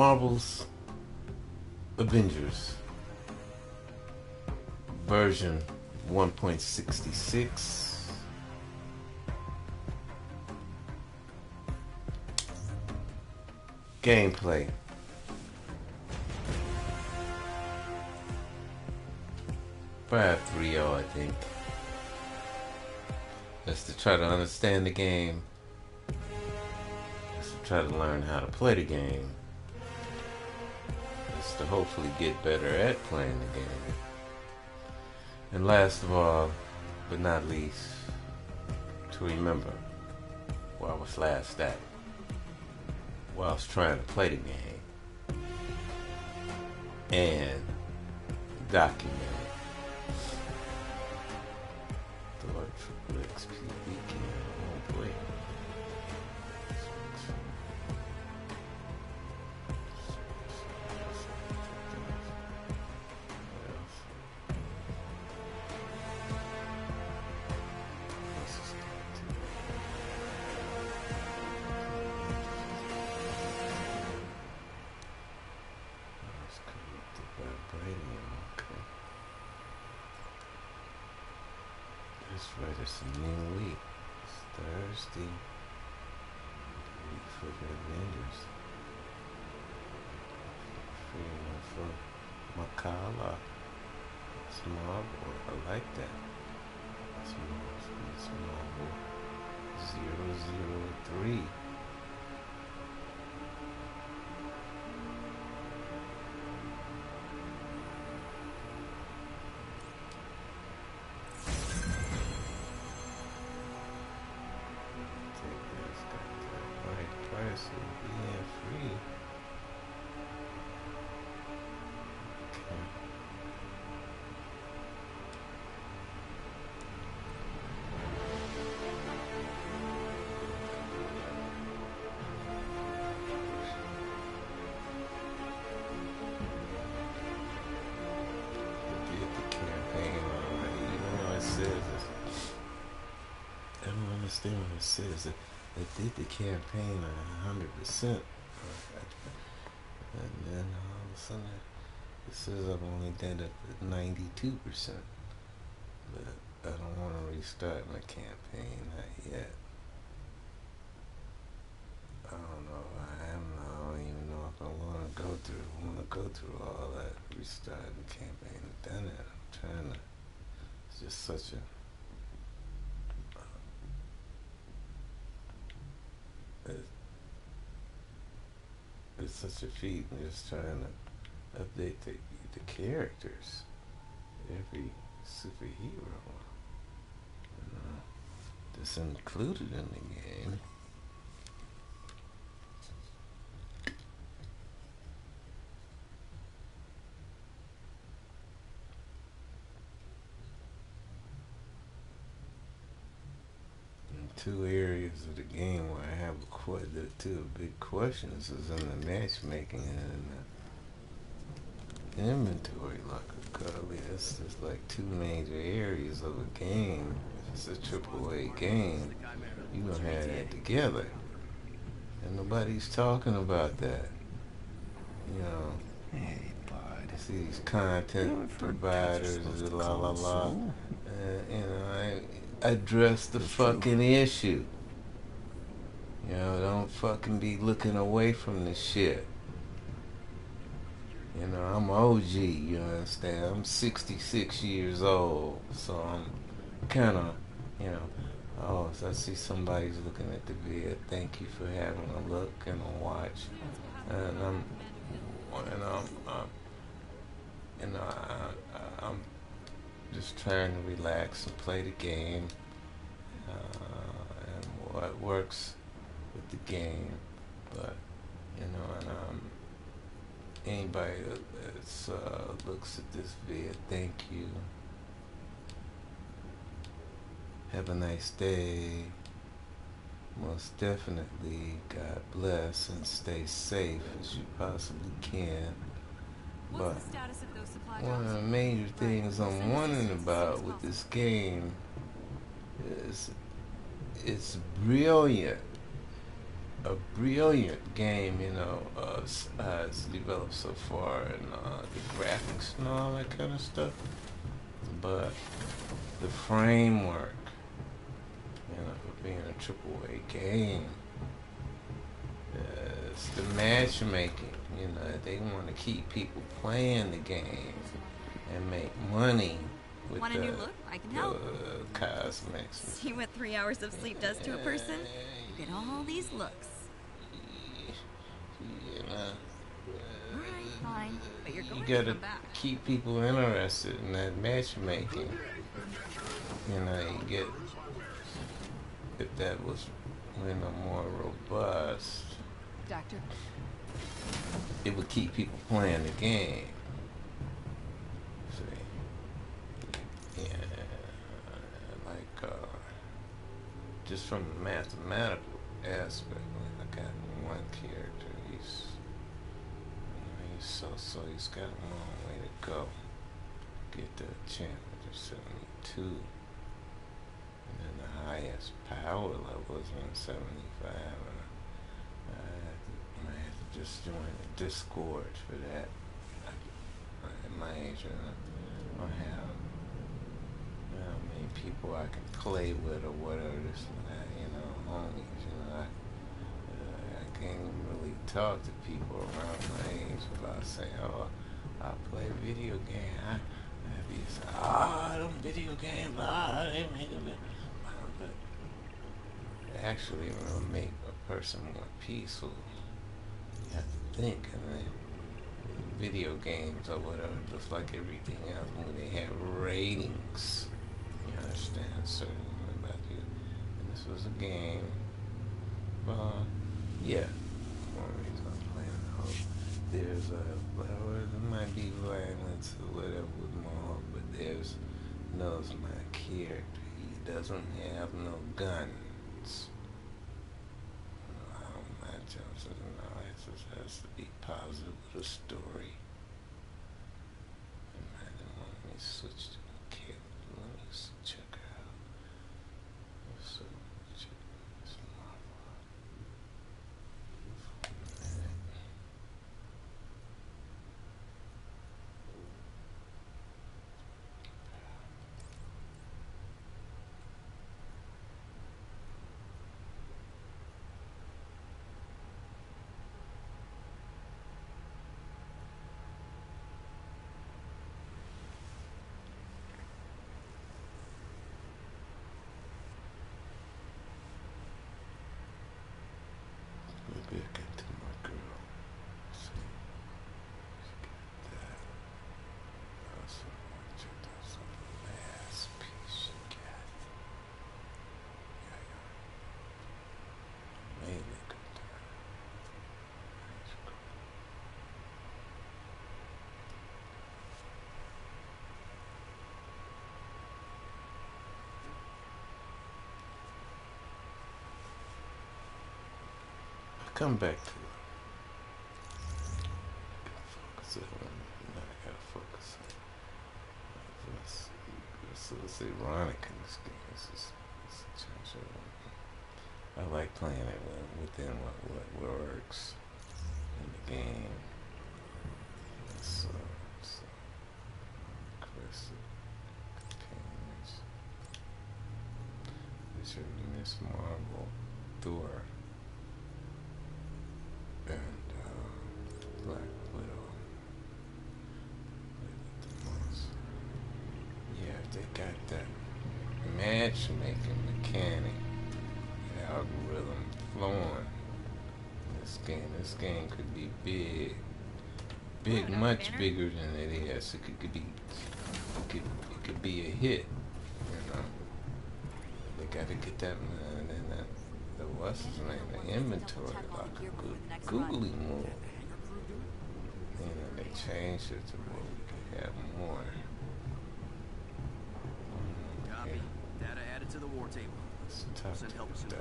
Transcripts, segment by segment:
Marvel's Avengers version 1.66. Gameplay. Five three zero, I think. That's to try to understand the game. That's to try to learn how to play the game. To hopefully get better at playing the game. And last of all, but not least, to remember where I was last at was trying to play the game and document and then all of a sudden it says I've only done it at ninety-two percent. But I don't want to restart my campaign not yet. I don't know. I am. I don't even know if I want to go through. Want to go through all that restarting campaign. I've done it. I'm trying to. It's just such a It's, it's such a feat in just trying to update the, the characters. Every superhero. Know, that's included in the game. Two areas of the game where que- the two big questions is in the matchmaking and in the inventory locker. Currently, that's just like two major areas of a game. If it's a triple A game, you gonna have that together, and nobody's talking about that. You know, Hey, bud. see these content providers, la la la. Uh, you know, I address the fucking issue. You know, don't fucking be looking away from the shit. You know, I'm OG, you understand? I'm 66 years old, so I'm kind of, you know, oh, so I see somebody's looking at the vid. Thank you for having a look and a watch. And I'm, and I'm, I'm you know, I, I, I'm just trying to relax and play the game uh, and what works with the game. But you know, and um, anybody that uh, looks at this vid, thank you. Have a nice day. Most definitely, God bless and stay safe as you possibly can. But What's the status of those supply one of the major things I'm wondering about with this game is it's brilliant a brilliant game, you know, uh, uh, it's developed so far, and uh, the graphics and all that kind of stuff. But the framework, you know, for being a triple A game, it's the matchmaking. You know, they want to keep people playing the game and make money with Want the, a new look? I can help. the cosmetics. See what three hours of sleep does to a person? You get all these looks. You fine. But you're going you gotta back. keep people interested in that matchmaking. You know, you get if that was you know more robust, Doctor, it would keep people playing the game. See, yeah, like uh, just from the mathematical aspect. Like I got one character, he's you know, he's so so he's got a long way to go. Get the championship seventy two. And then the highest power level is in seventy five and I had to, I had to just join the Discord for that. I, at my age, I don't have how many people I can play with or whatever. And that, you know, homies. You know, I, uh, I can't really talk to people around my age without saying, "Oh, I play video game." I, I'd be saying, "Ah, them video games, ah, they make a bit." But actually, you know, make a person more peaceful. You have to think, and then video games or whatever, just like everything else, when they have ratings, you understand certain about you. And this was a game. Uh, yeah. One reason I'm playing the whole. There's a, well, there might be violence or whatever with Maul, but there's knows my character. He doesn't have no guns. My Johnson, no, it just has to be positive with a story. And I didn't want me to switch to Caleb. Let me s- check her out. So, check this Marvel. For a minute. Maybe I get to my girl. See. She got that. Also, check out some last piece she got. Yeah, yeah. Maybe I could do it. That's cool. I'll come back to it. On. It's, ironic in this game. It's just, it's of- I like playing it within what, what works in the game. So, so Chris continues. Richard Miss Marvel, Thor, and uh, Black Widow. With the most. Yeah, they got that matchmaking mechanic, the algorithm flowing. This game, this game could be big, big, much banner? bigger than it is. It could, could be, it could, it could be a hit. You know, they got to get that man in that. The what's his name? The inventory like a googly move. You know, they changed it to where we could have more. To the war table. Tough Send help as soon as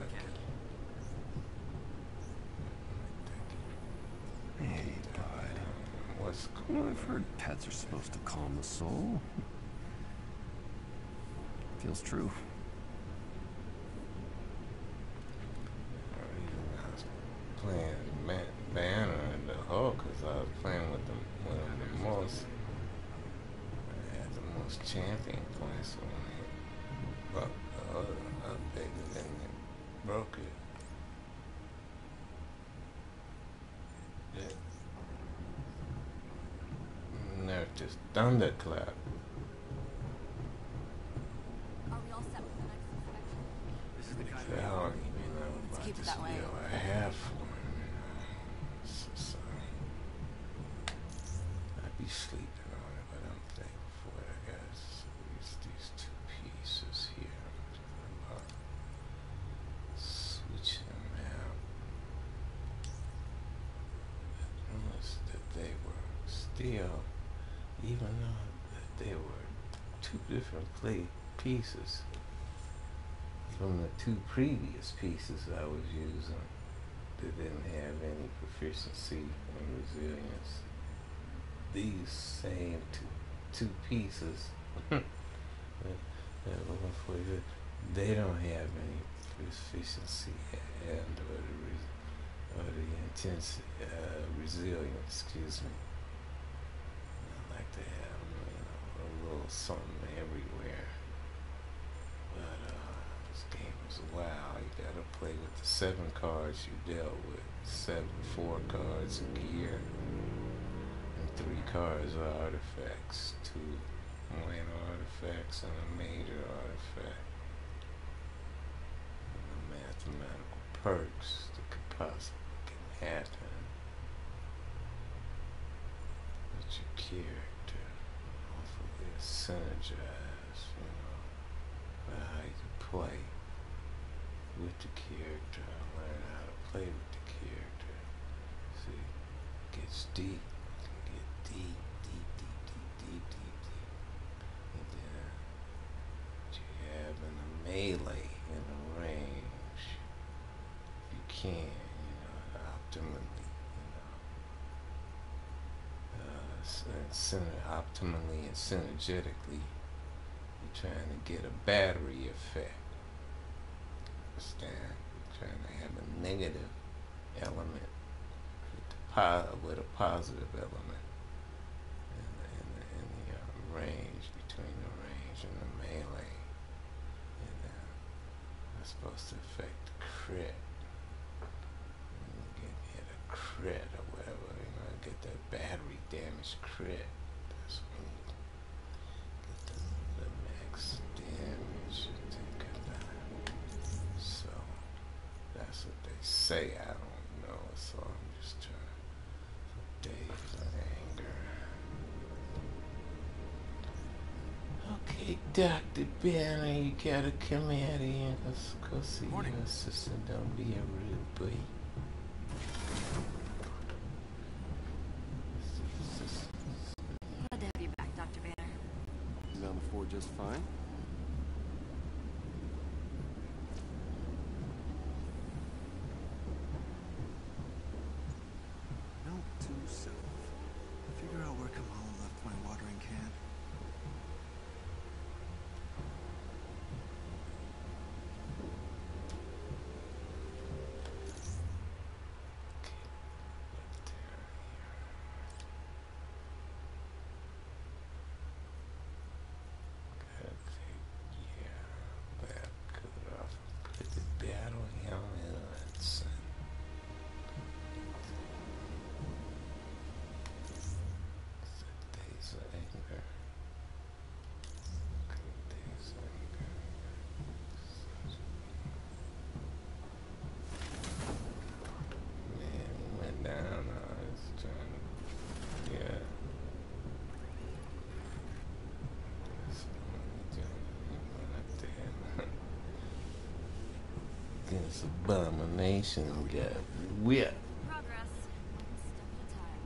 we can. Hey, bud. What's Well, going I've heard pets are supposed to calm the soul. Feels true. Thunderclap. Are we all set with the next inspection? This is the kind I don't even know Let's about keep it this that way. deal. I have one. So, so. I'd be sleeping on it, but I'm thankful for it. I got these, these two pieces here. I'm thinking about switching them out. I noticed that they were still, even though that they were two different play pieces from the two previous pieces I was using that didn't have any proficiency and resilience. These same two, two pieces that that I'm looking for you, they don't have any proficiency and or the, res- or the intense uh, resilience, excuse me. I like to have you know, a little something everywhere. But uh, this game is wow. You gotta play with the seven cards you dealt with. Seven, four cards of gear, and three cards are artifacts. Two minor artifacts and a major artifact. The mathematical perks that could possibly can happen with your character. Hopefully, synergize, you know by how you play with the character learn how to play with the character. See, gets deep. Get deep, deep, deep, deep, deep, deep, deep. And then you have in the melee, in the range, you can, you know, optimally, you know, uh, and optimally and synergetically you're trying to get a battery effect. Understand? Trying to have a negative element with a positive element in the, in the, in the uh, range, between the range and the melee. And uh, that's supposed to affect the crit. When you get hit a crit or whatever, you know, get that battery damage crit. That's when you get the, the max damage you think of that. So that's what they say. I don't know, so I'm just trying to days of anger. Okay, Dr. Banner, you gotta come out here. Let's go see Morning. your assistant. Don't be a rude boy. Glad to have you back, Dr. Banner. Been down before just fine. Note to self. Figure out where Kamala left my watering can. Gotta take, yeah, that could off. Put the battle helmet on, son. Days of anger. Days of anger. Man, he went down. I was trying to, yeah. That's what we doing. He went up there. This abomination got whipped. Progress. One step at a time.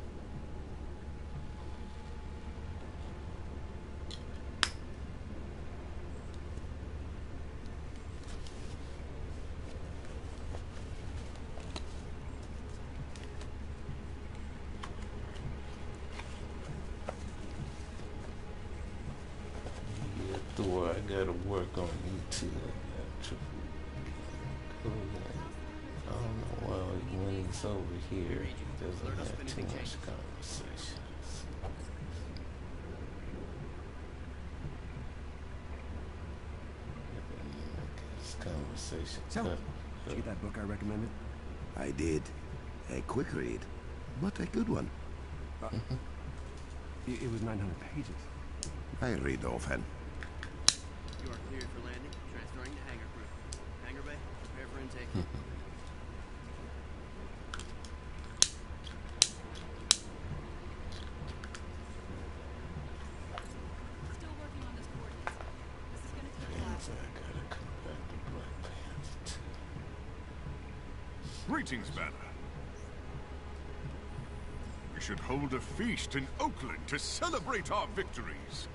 Yeah, Thor, I gotta work on you too. Here, he doesn't have too much conversations. This conversation. So, cut- did you get that book I recommended? I did. A quick read, but a good one. Uh, mm-hmm. It, it was 900 pages. I read often. You are cleared for landing. Transferring to hangar crew. Hangar bay, prepare for intake. Still working on those coordinates. This is gonna take a while. Panther, I gotta come back to Black Panther too. Greetings, Banner. We should hold a feast in Oakland to celebrate our victories.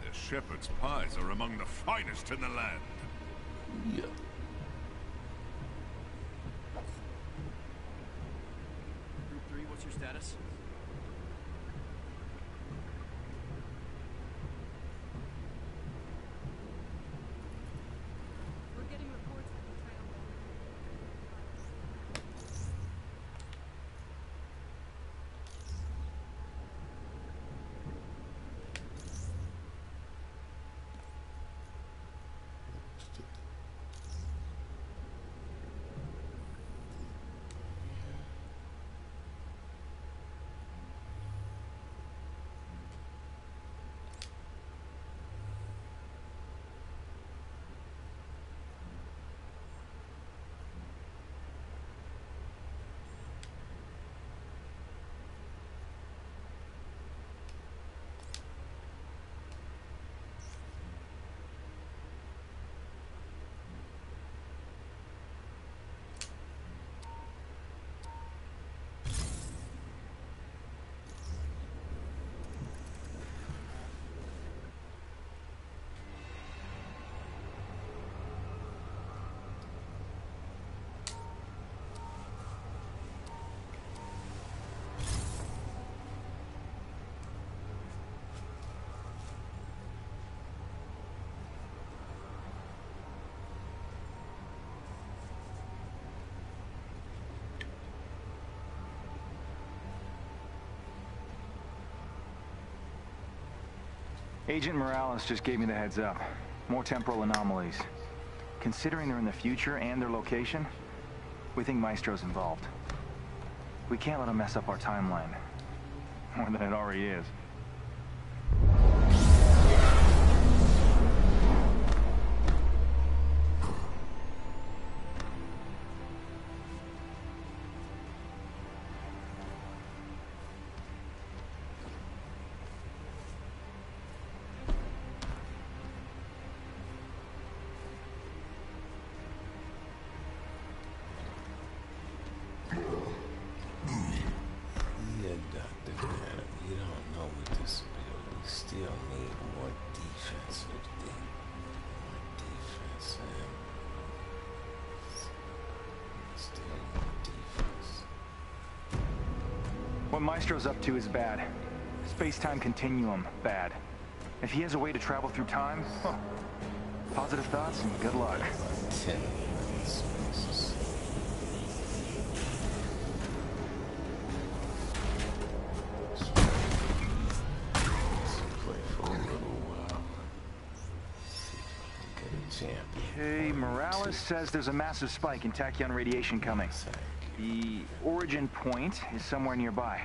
Their shepherd's pies are among the finest in the land. Yeah. Group 3, what's your status? We're getting reports of betrayal. Agent Morales just gave me the heads up. More temporal anomalies. Considering they're in the future and their location, we think Maestro's involved. We can't let him mess up our timeline. More than it already is. What Maestro's up to is bad. Space-time continuum, bad. If he has a way to travel through time, huh, positive thoughts and good luck. Ten minutes. Jesus. Let's play for a little while. See if I can get a champion. Okay, Morales says there's a massive spike in tachyon radiation coming. The origin point is somewhere nearby.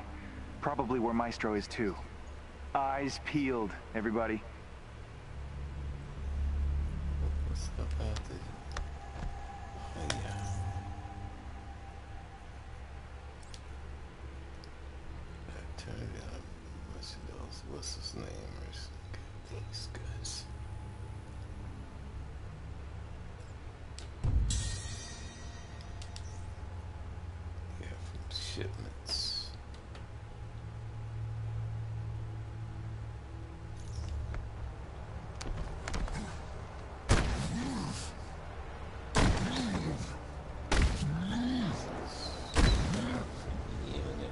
Probably where Maestro is too. Eyes peeled, everybody. Shipments.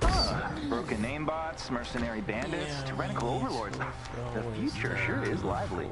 Ah, broken AIM bots, mercenary bandits, Yeah, tyrannical overlords. The future sure is lively.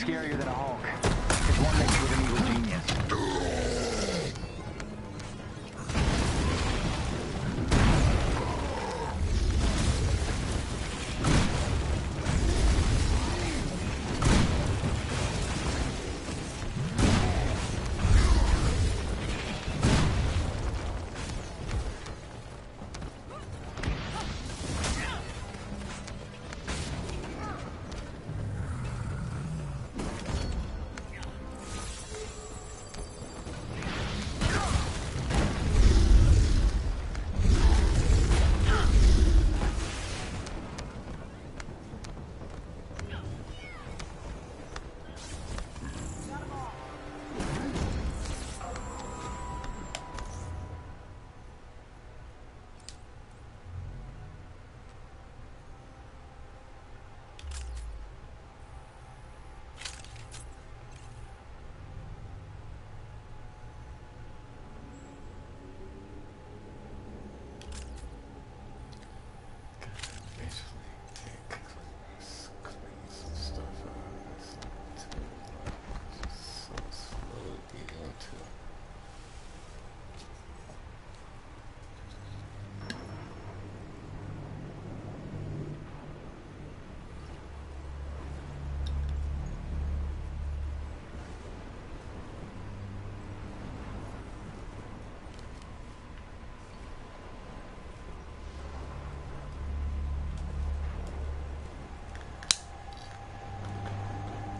scarier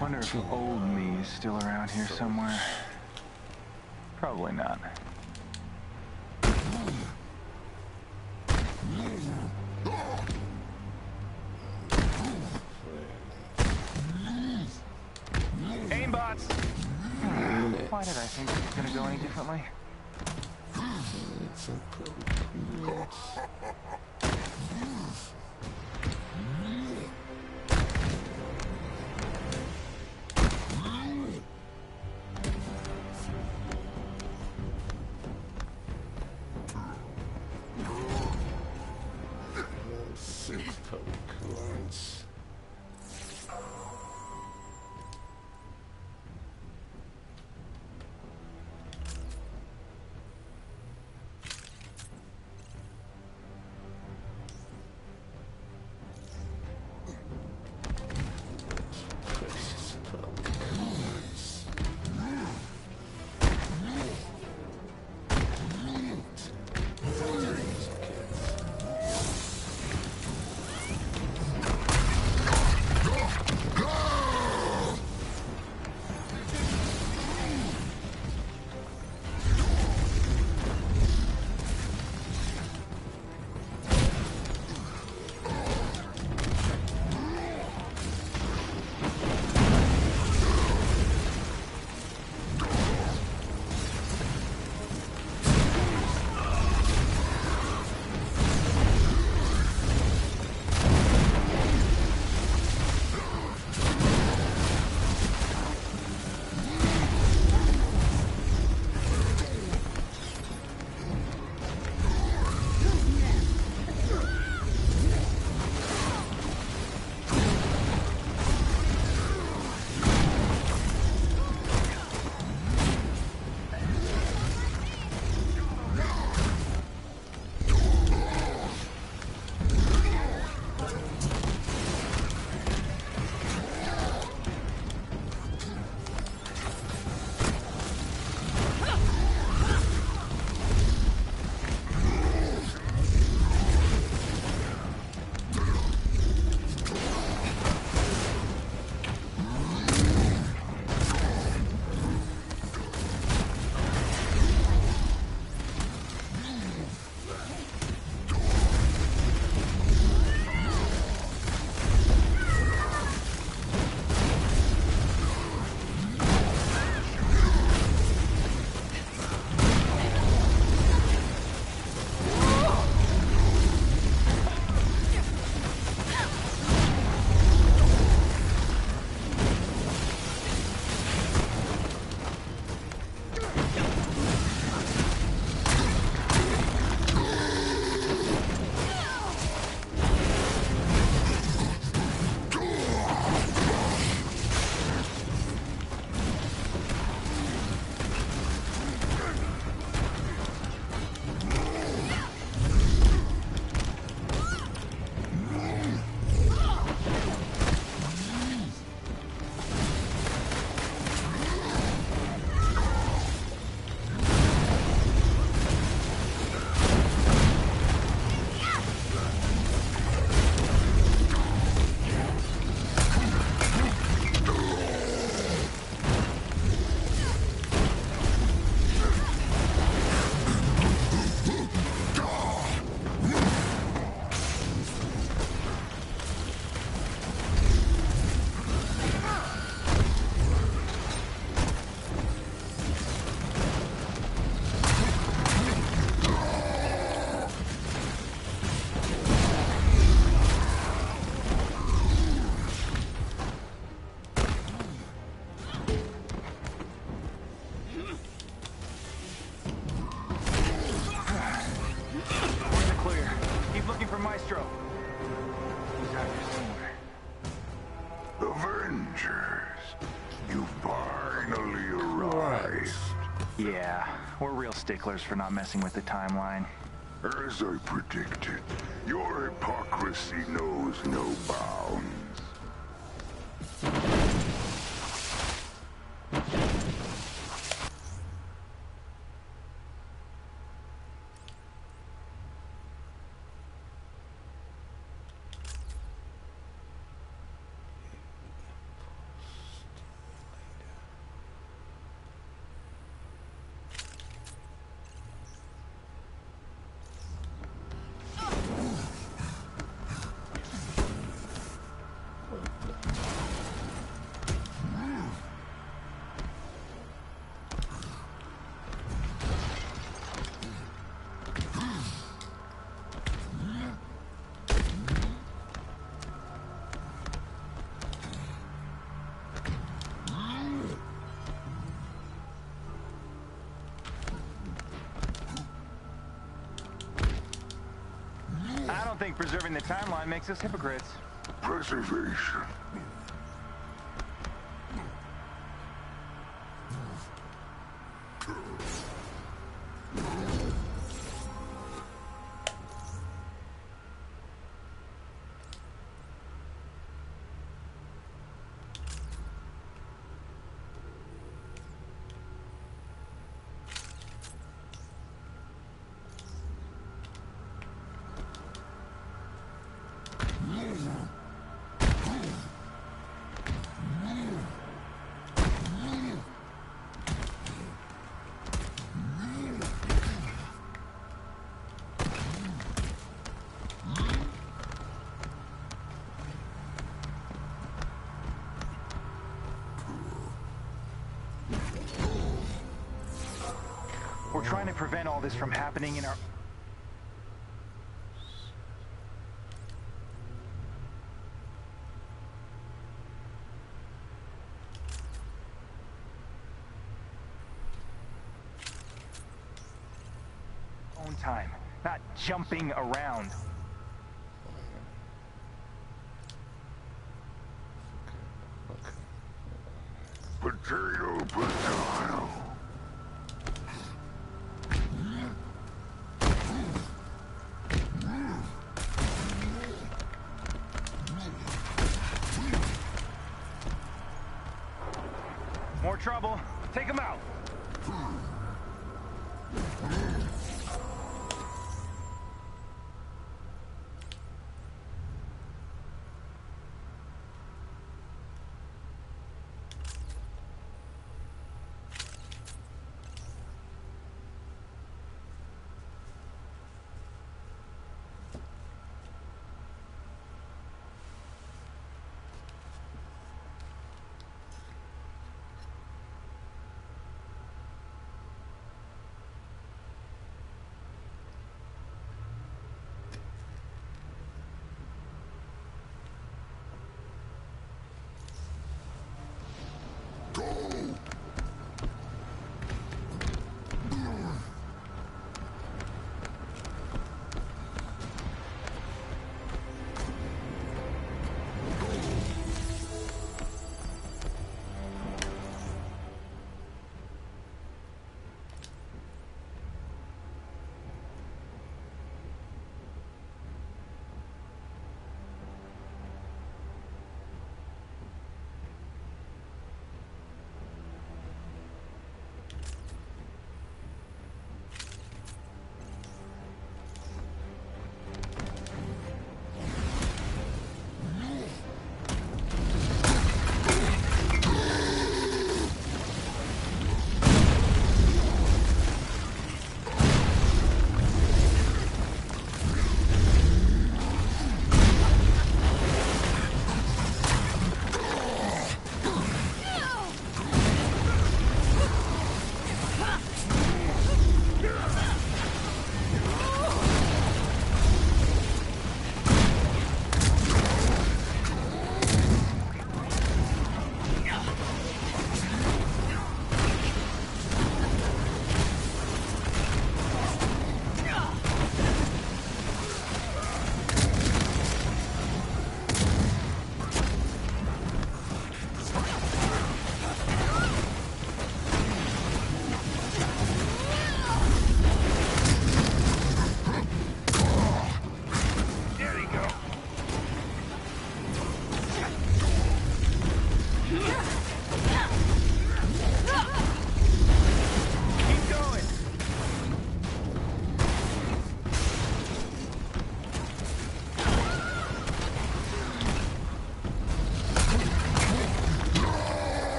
Wonder if old me is still around here somewhere. Probably not. Sticklers for not messing with the timeline. As I predicted, your hypocrisy knows no bounds. Preserving the timeline makes us hypocrites. Preservation. This from happening in our... own time, not jumping around.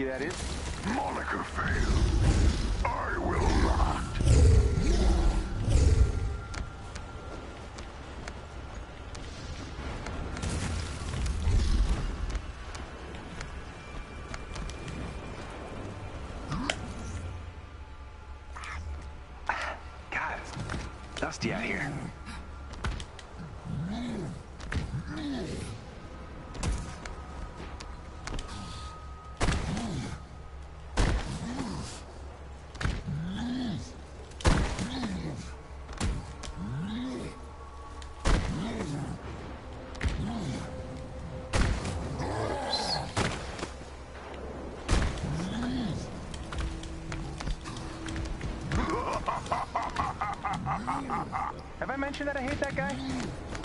Nikki, that is. Monica failed. I will not. Dusty out here. that guy?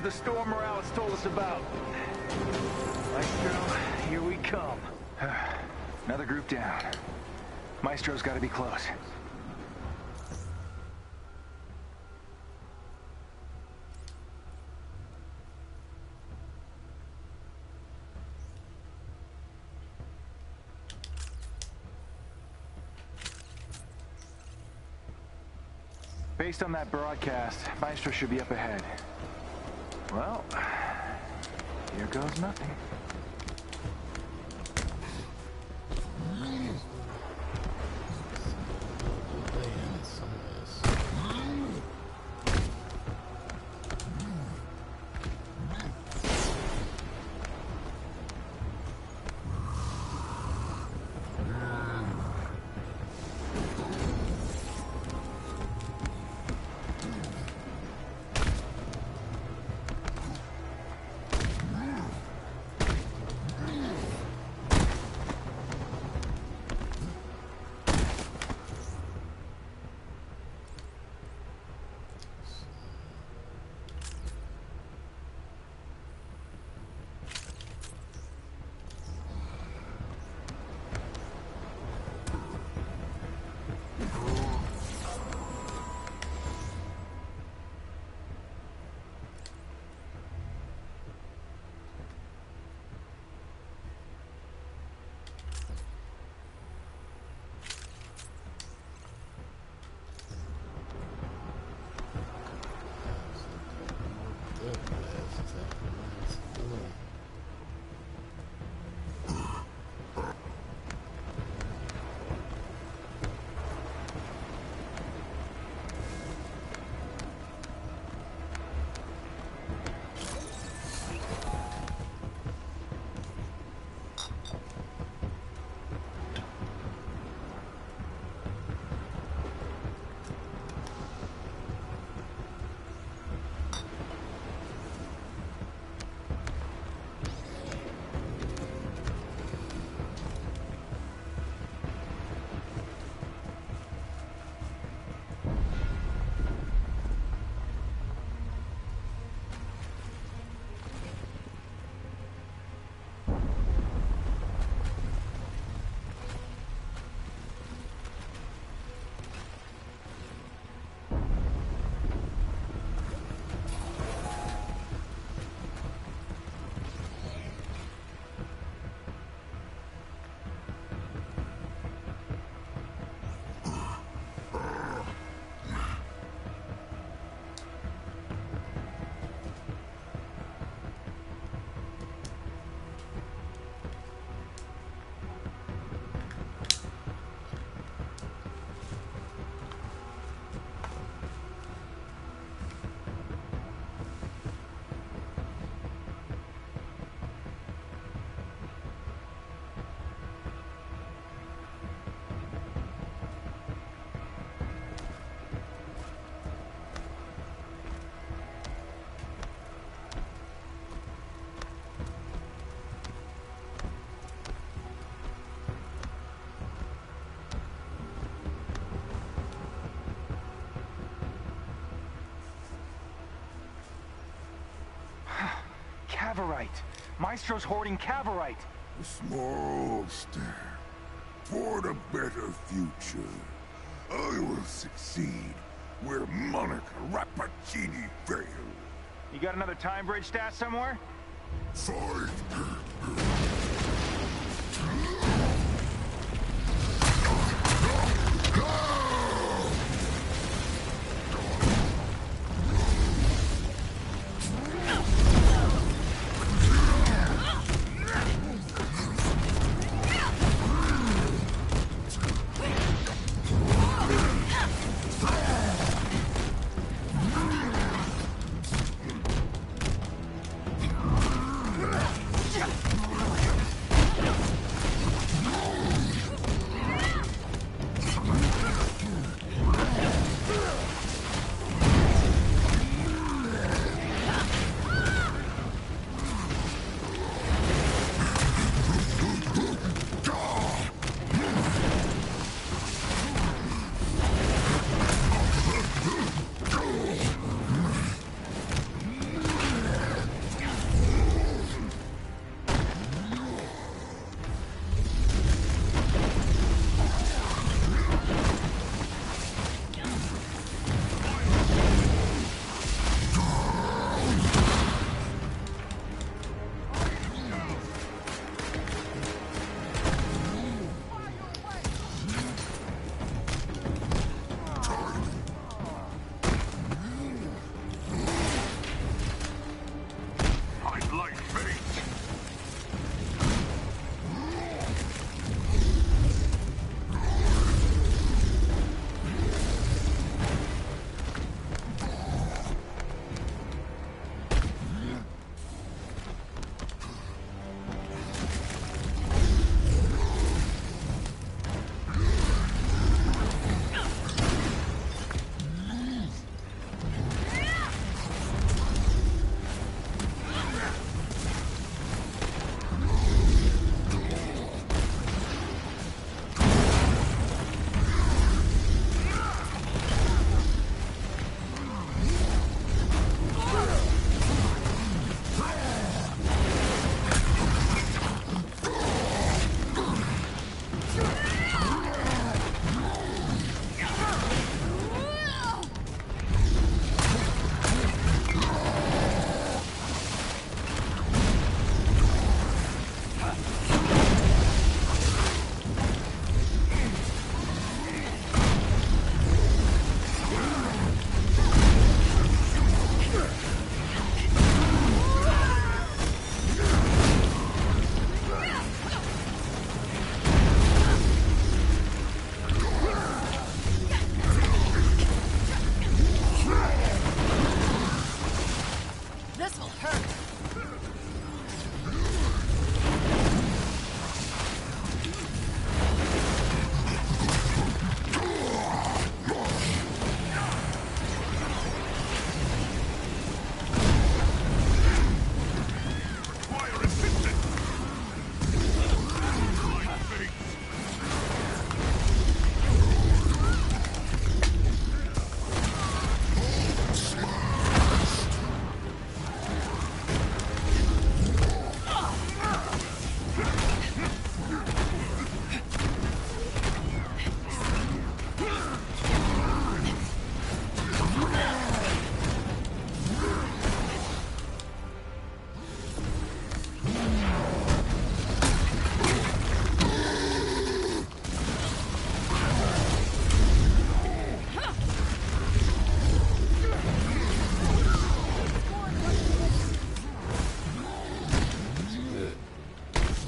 Is the storm Morales told us about. Maestro, here we come. Another group down. Maestro's gotta be close. Based on that broadcast, Maestro should be up ahead. Well, here goes nothing. Cavorite. Maestro's hoarding Cavorite. A small step toward a better future. I will succeed where Monica Rappaccini failed. You got another time bridge stat somewhere? Five.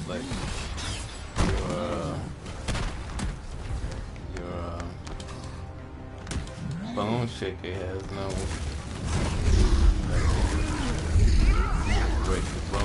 like your your bone shaker has no like, break the.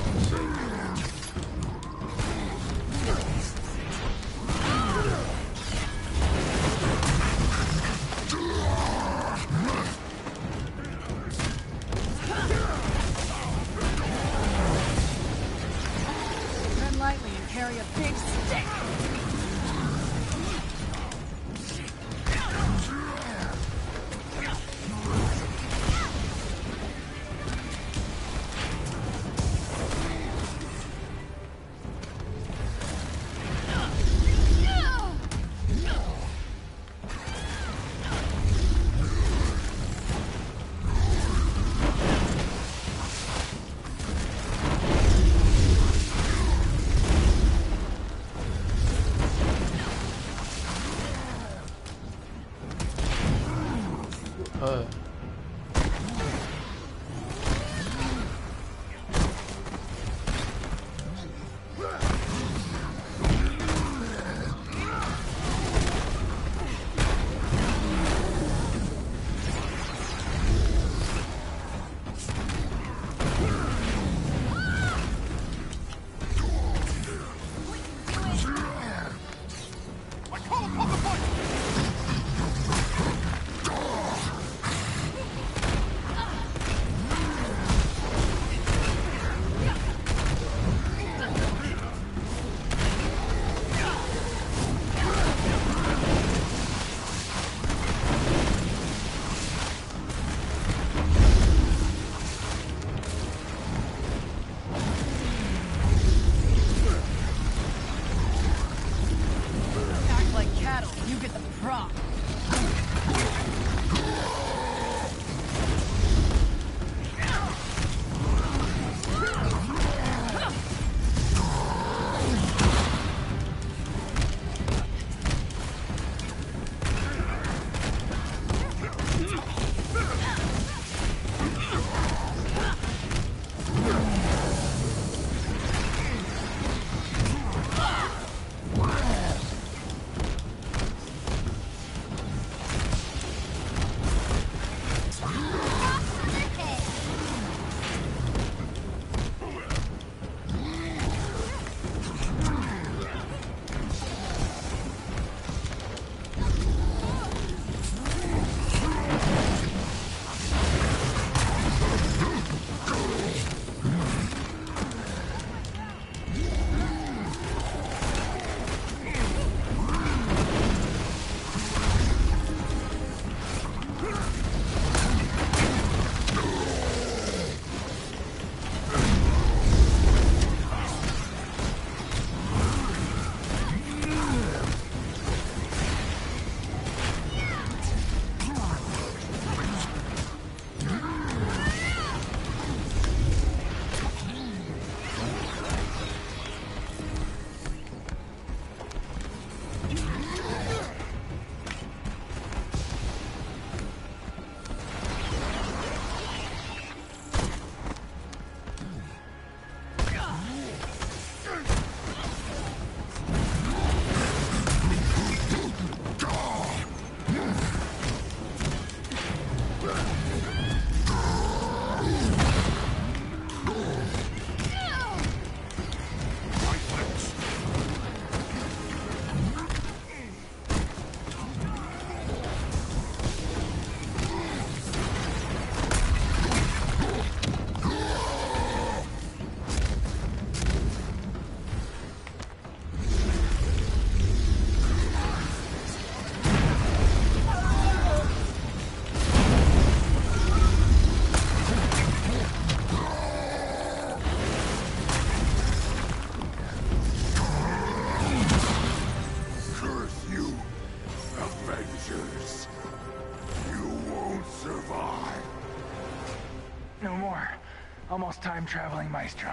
Almost time traveling maestro.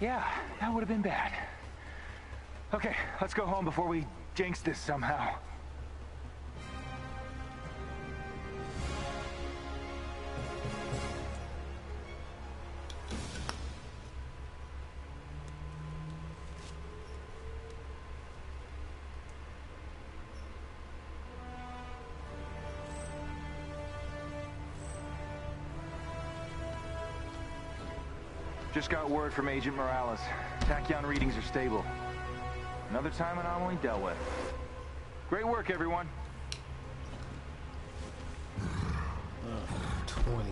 Yeah, that would have been bad. Okay, let's go home before we jinx this somehow. Just got word from Agent Morales. Tachyon readings are stable. Another time anomaly dealt with. Great work, everyone. Uh, 20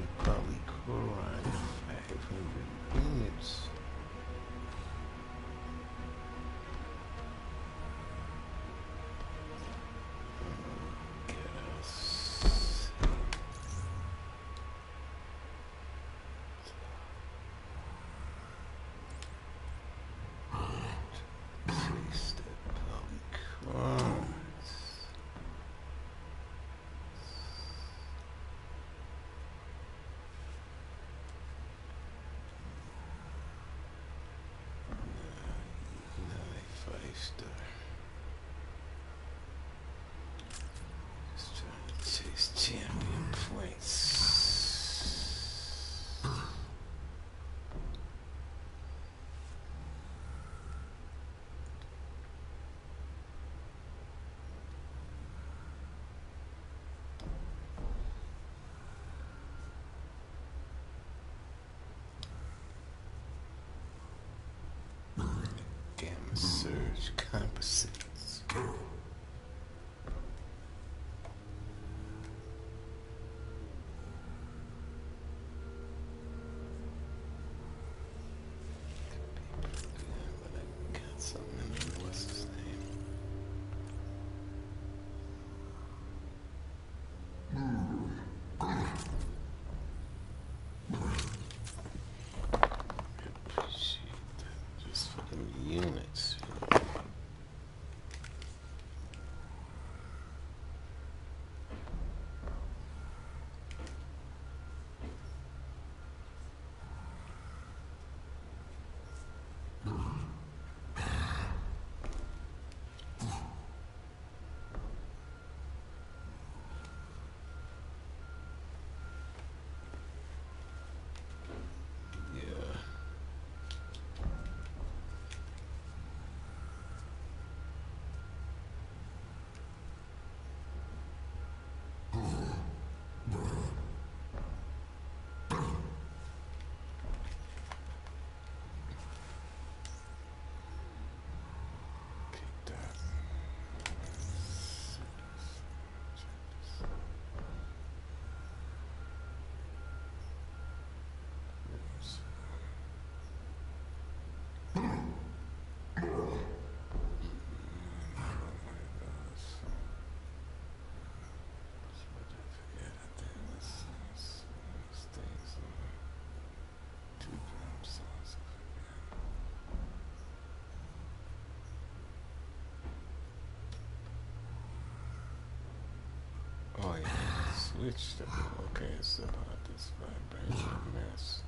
switched it. Okay, it's about uh, this vibration mess.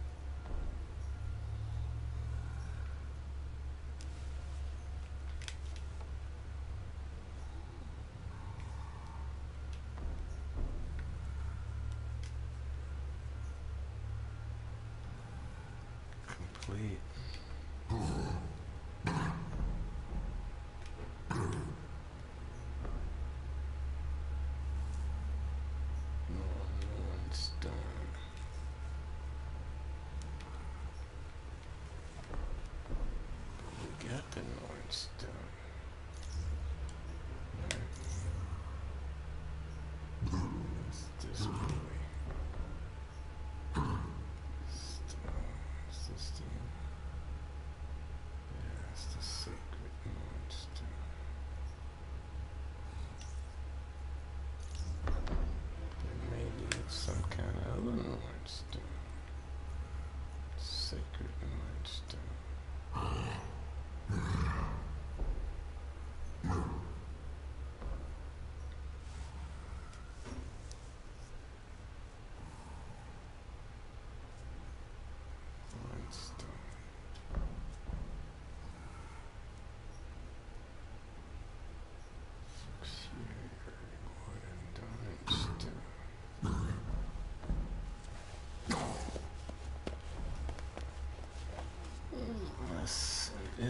Still.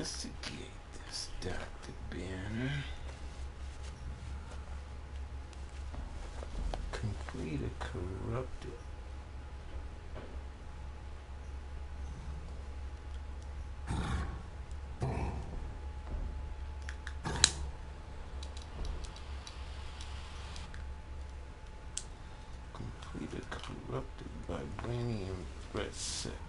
Investigate this, Dr. Ben. Complete a corrupted. Complete a corrupted threat sector. do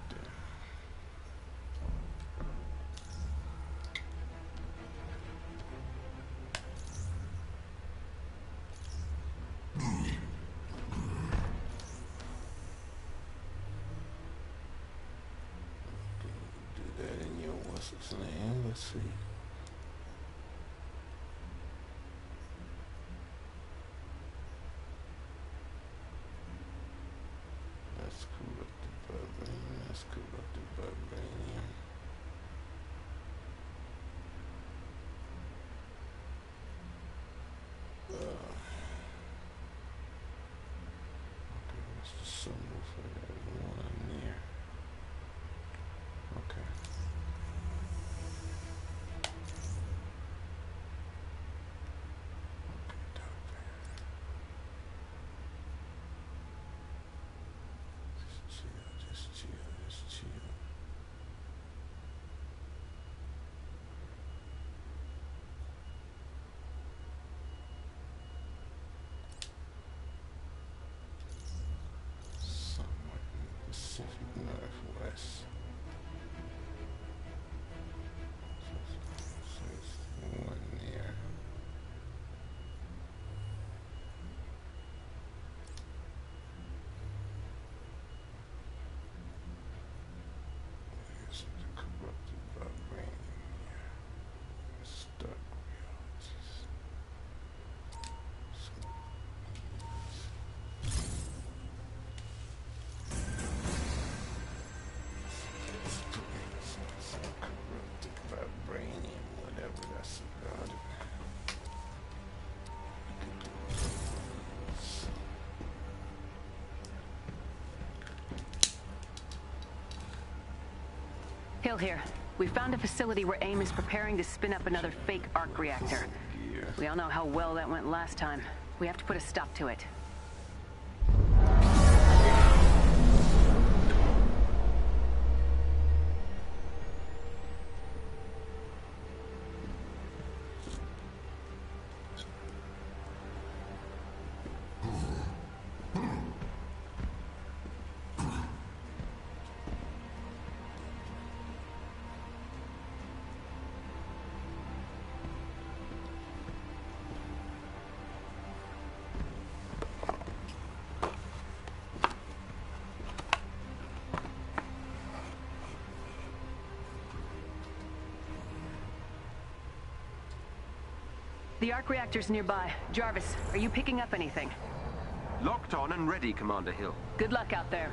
Let's see. That's corrupted vibranium. That's corrupted vibranium. Uh, okay, what's the symbol for that one there? Okay. Okay, doctor. Just chill, just chill, just chill. Somewhere in Hill here. We found a facility where AIM is preparing to spin up another fake arc reactor. We all know how well that went last time. We have to put a stop to it. The arc reactor's nearby. Jarvis, are you picking up anything? Locked on and ready, Commander Hill. Good luck out there.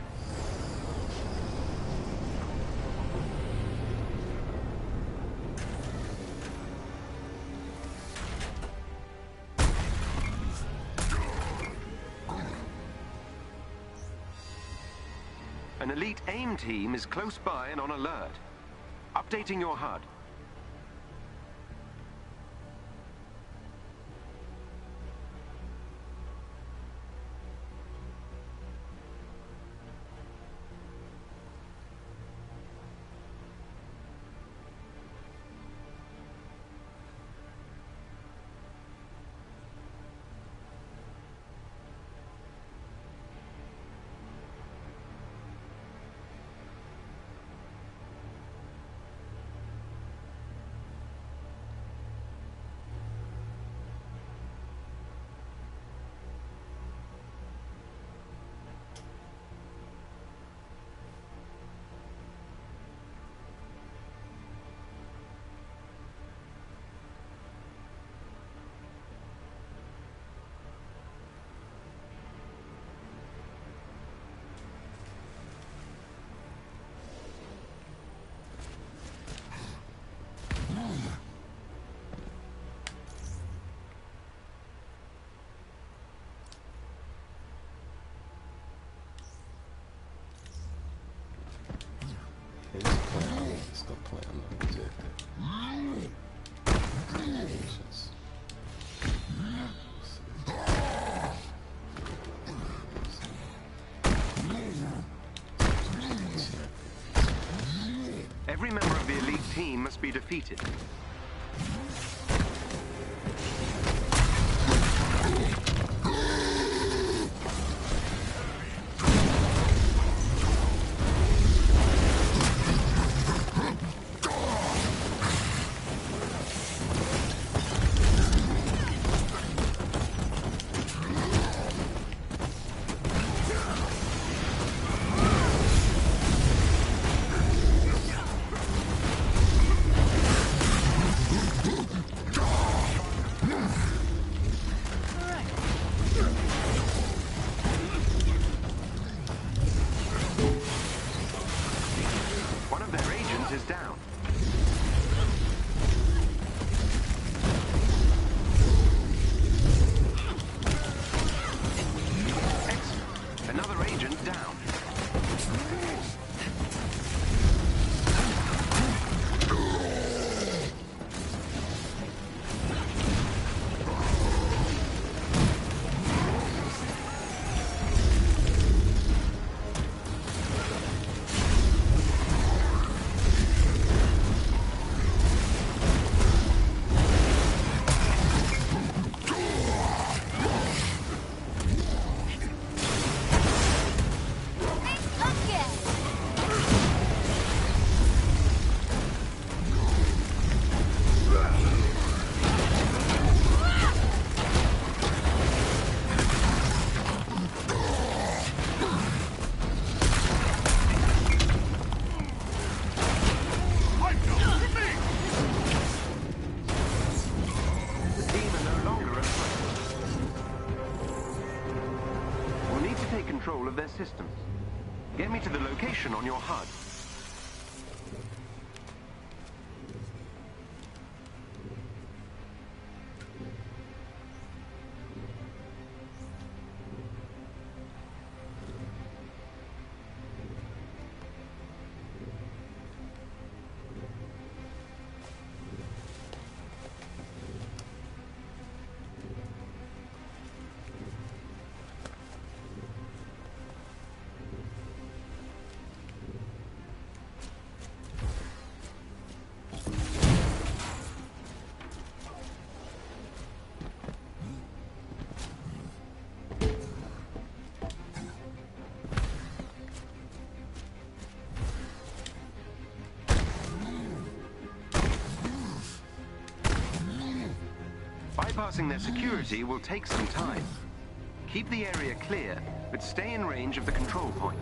An elite AIM team is close by and on alert. Updating your HUD. Every member of the elite team must be defeated. On your HUD. Bypassing their security will take some time. Keep the area clear, but stay in range of the control point.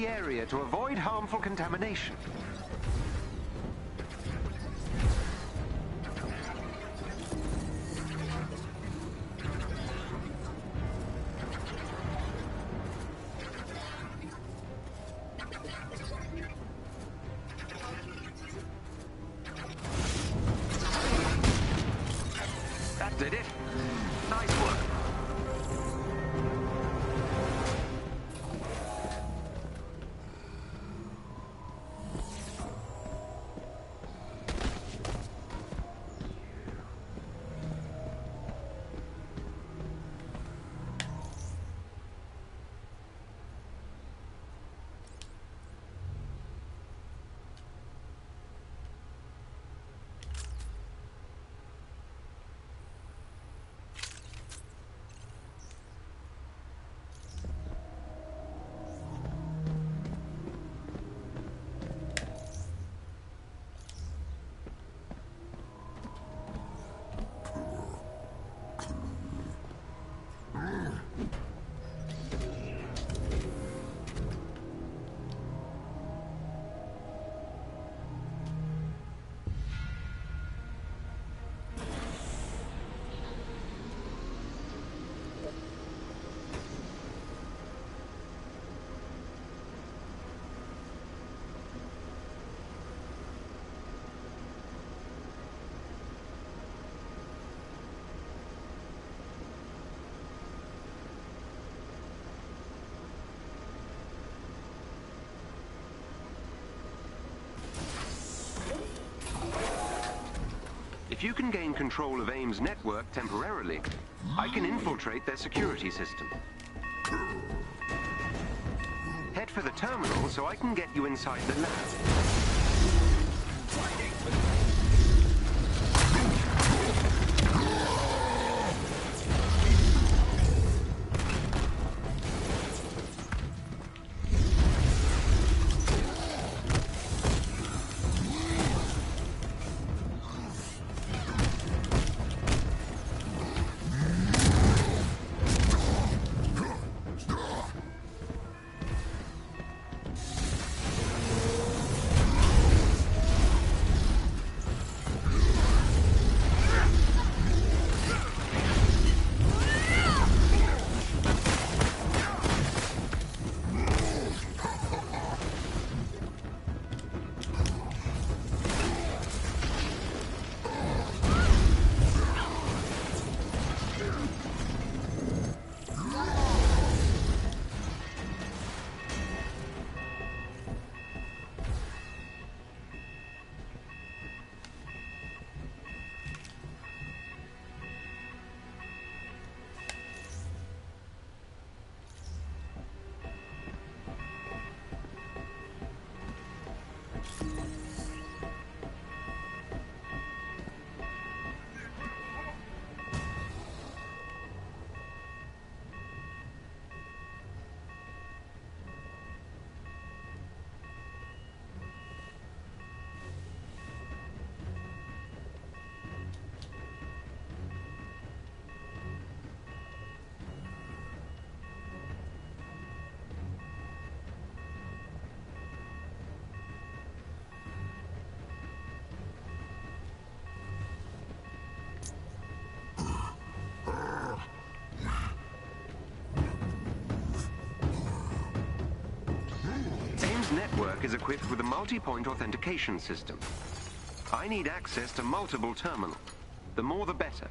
The area to avoid harmful contamination. If you can gain control of AIM's network temporarily, I can infiltrate their security system. Head for the terminal so I can get you inside the lab. Network is equipped with a multi-point authentication system. I need access to multiple terminals. The more the better.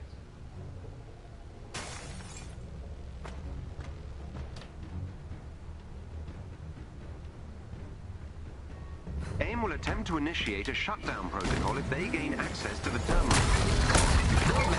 AIM will attempt to initiate a shutdown protocol if they gain access to the terminal.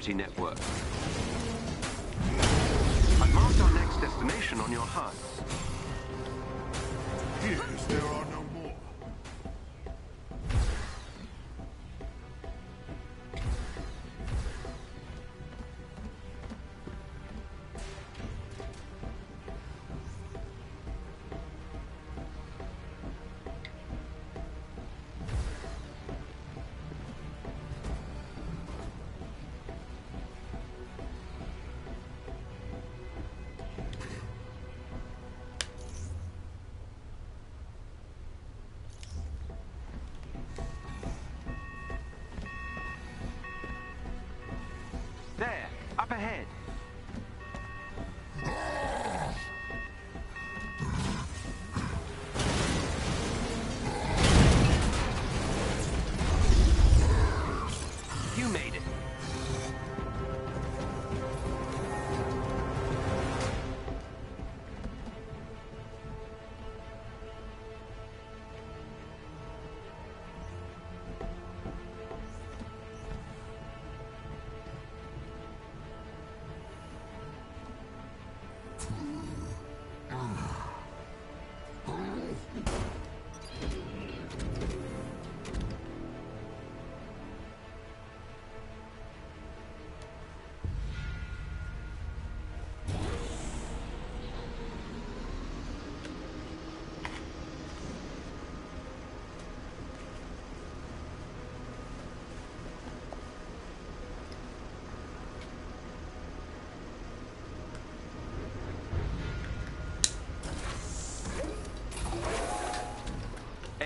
Security Network.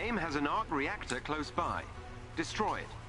game has an arc reactor close by. Destroy it.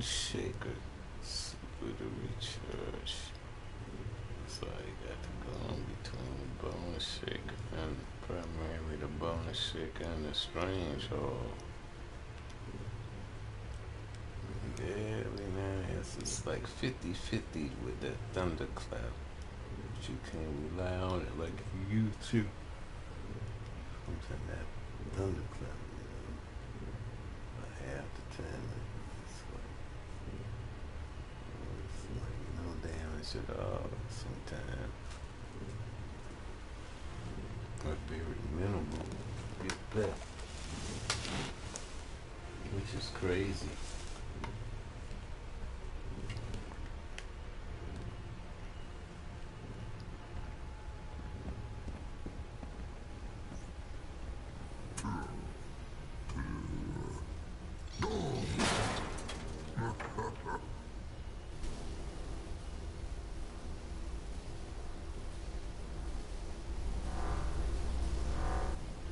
Shaker. Subsidiary church. So I got to go in between the bone shaker and primarily the bone shaker and the strange hole. Every now and it's like 50-50 with that thunderclap. But you can't rely on it like you used to. Sometimes that thunderclap, you know, about half the time it's like, it's like no damage at all sometimes. Or very minimal, if that. Which is crazy.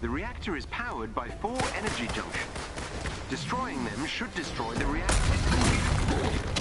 The reactor is powered by four energy junctions. Destroying them should destroy the reactor.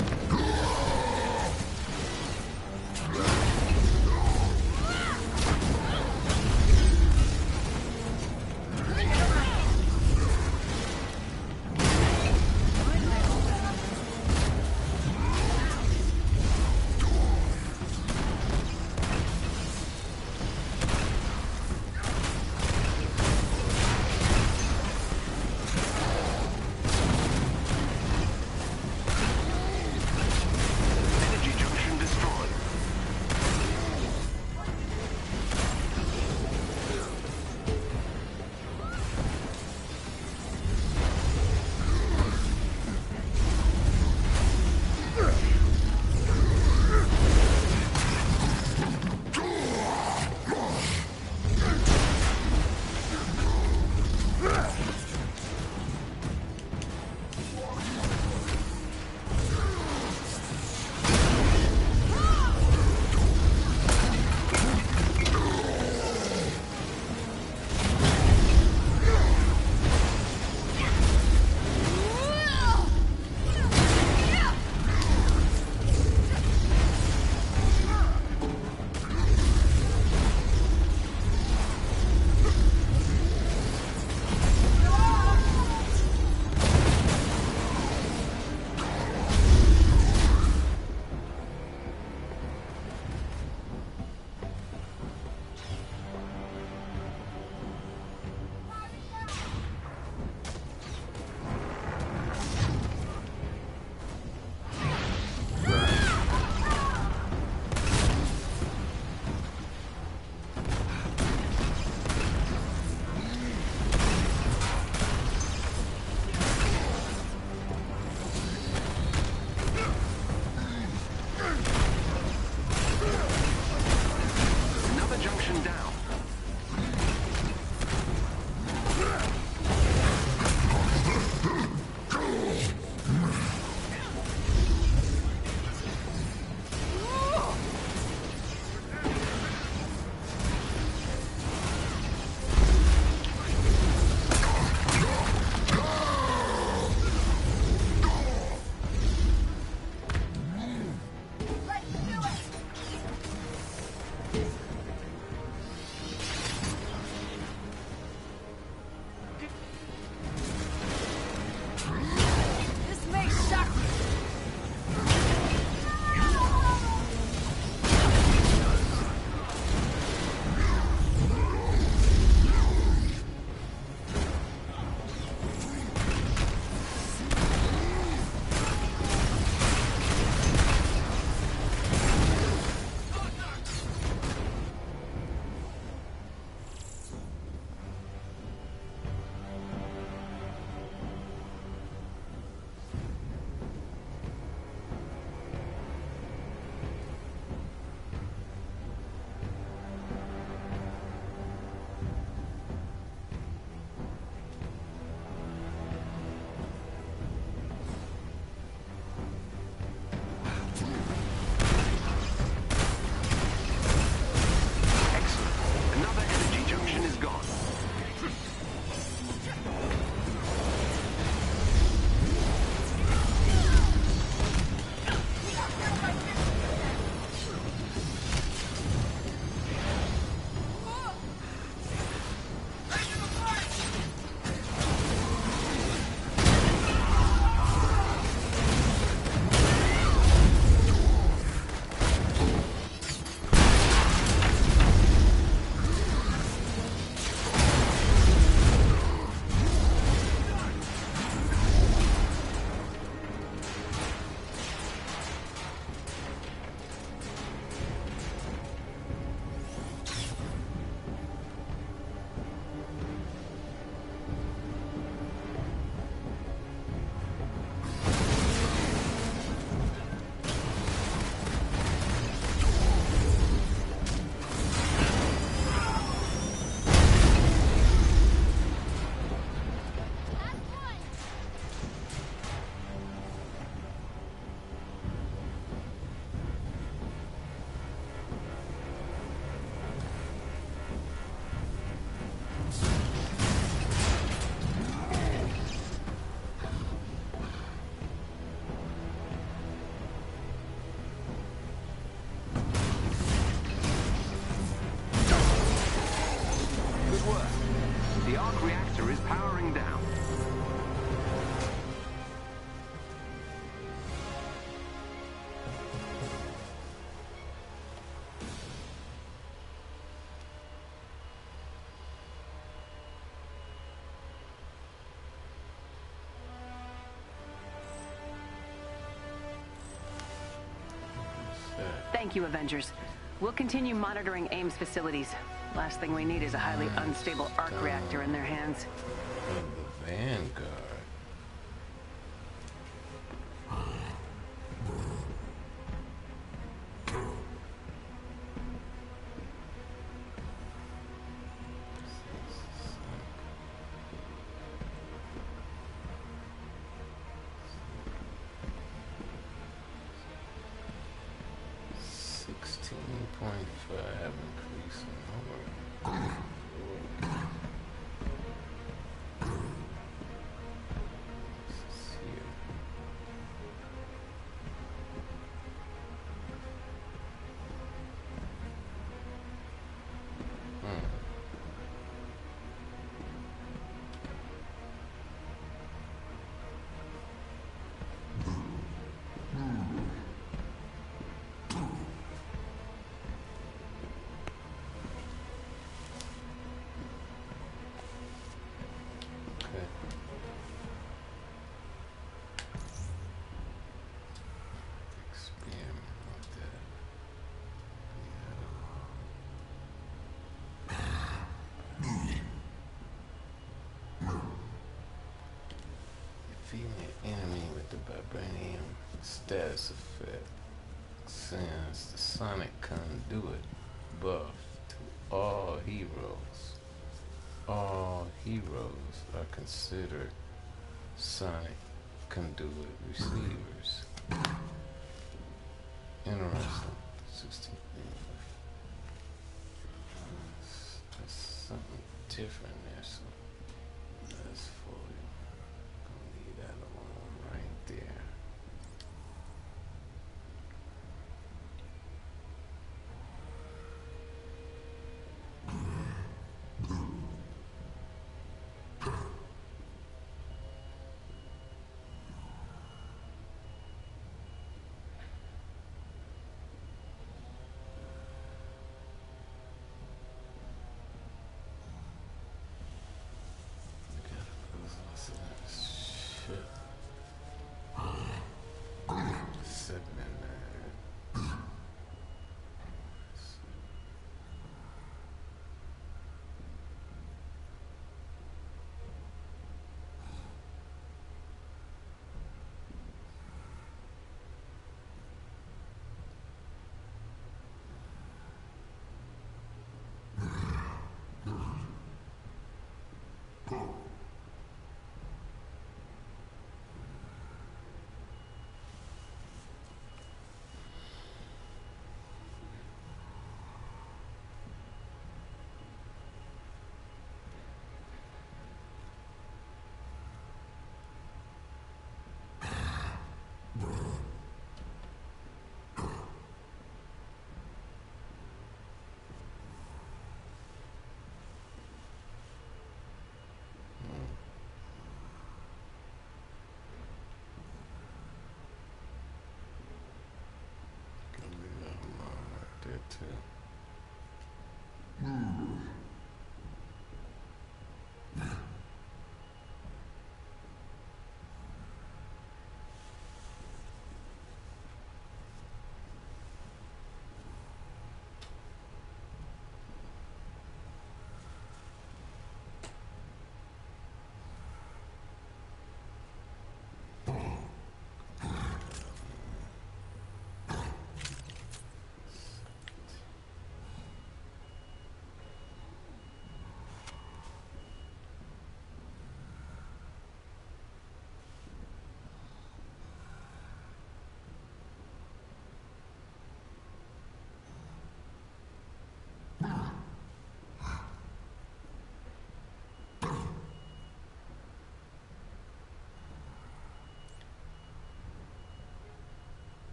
Thank you, Avengers. We'll continue monitoring AIM's facilities. Last thing we need is a highly unstable arc reactor in their hands. The Vanguard. Status effect sends the sonic conduit buff to all heroes. All heroes are considered sonic conduit receivers. Interesting. 16. That's, that's something different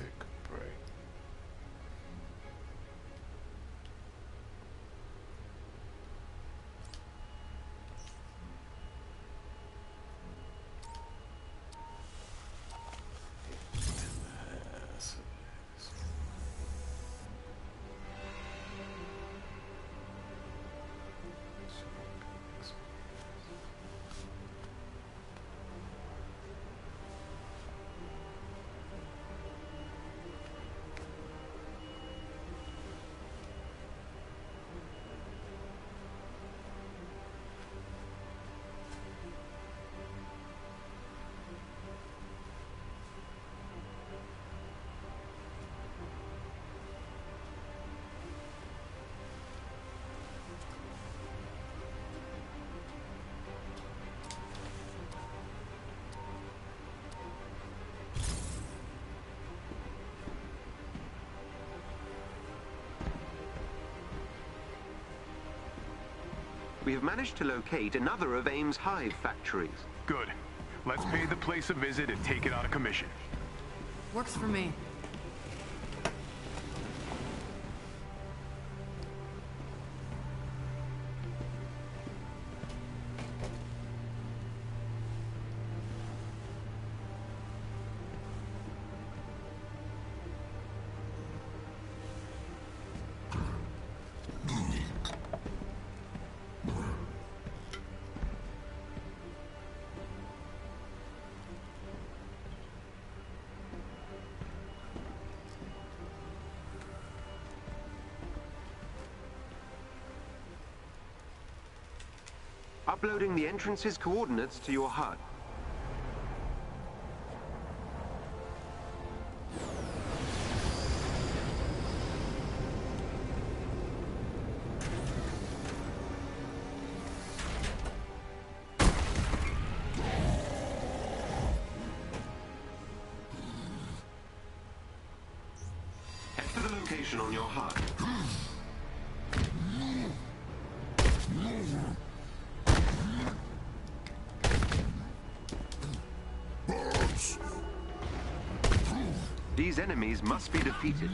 Pacific. We have managed to locate another of AIM's hive factories. Good. Let's pay the place a visit and take it out of commission. Works for me. Uploading the entrance's coordinates to your HUD. Enemies must be defeated.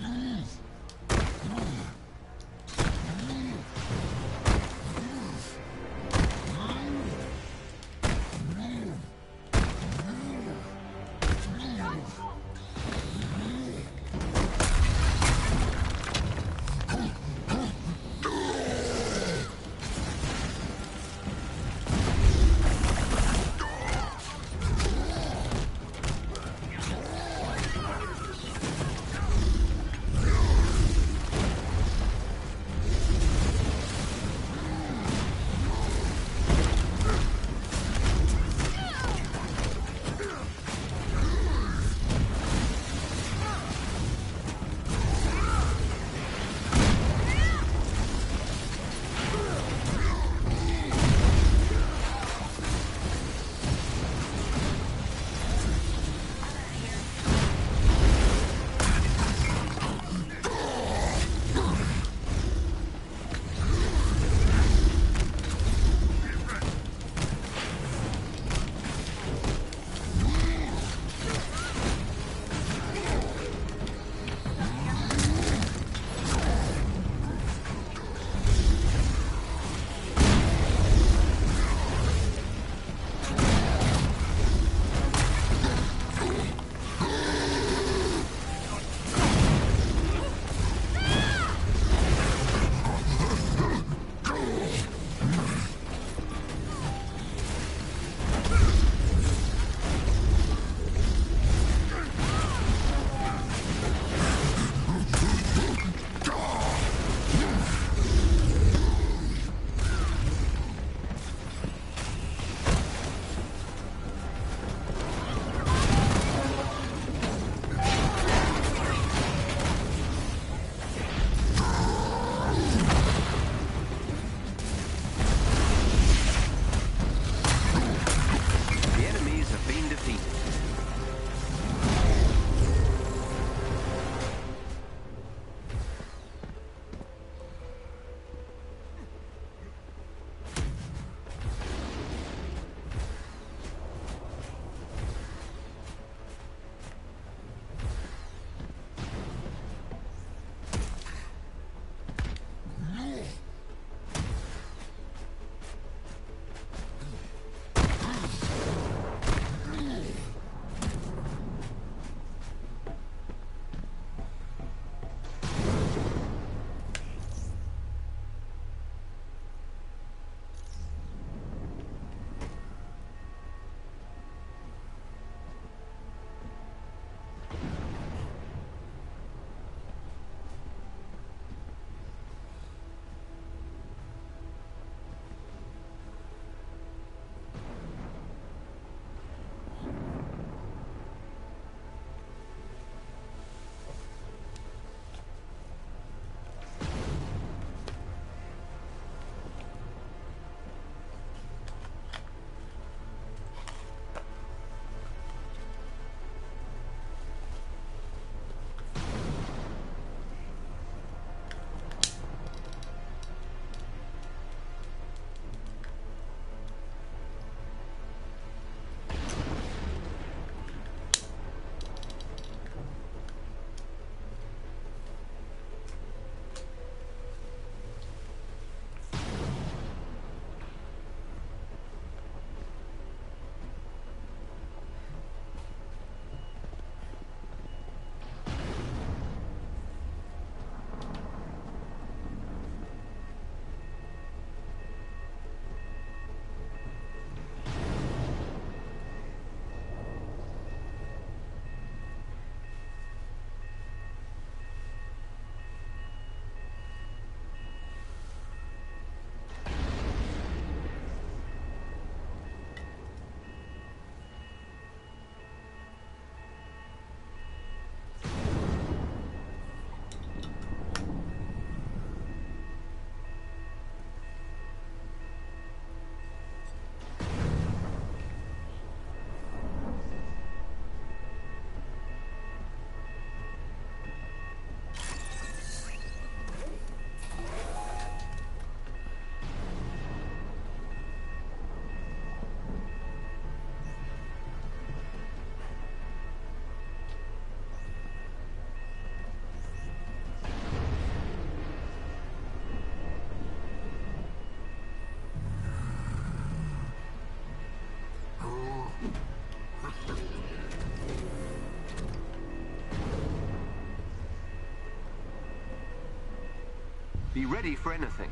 Be ready for anything.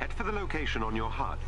Head for the location on your HUD.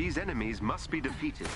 These enemies must be defeated.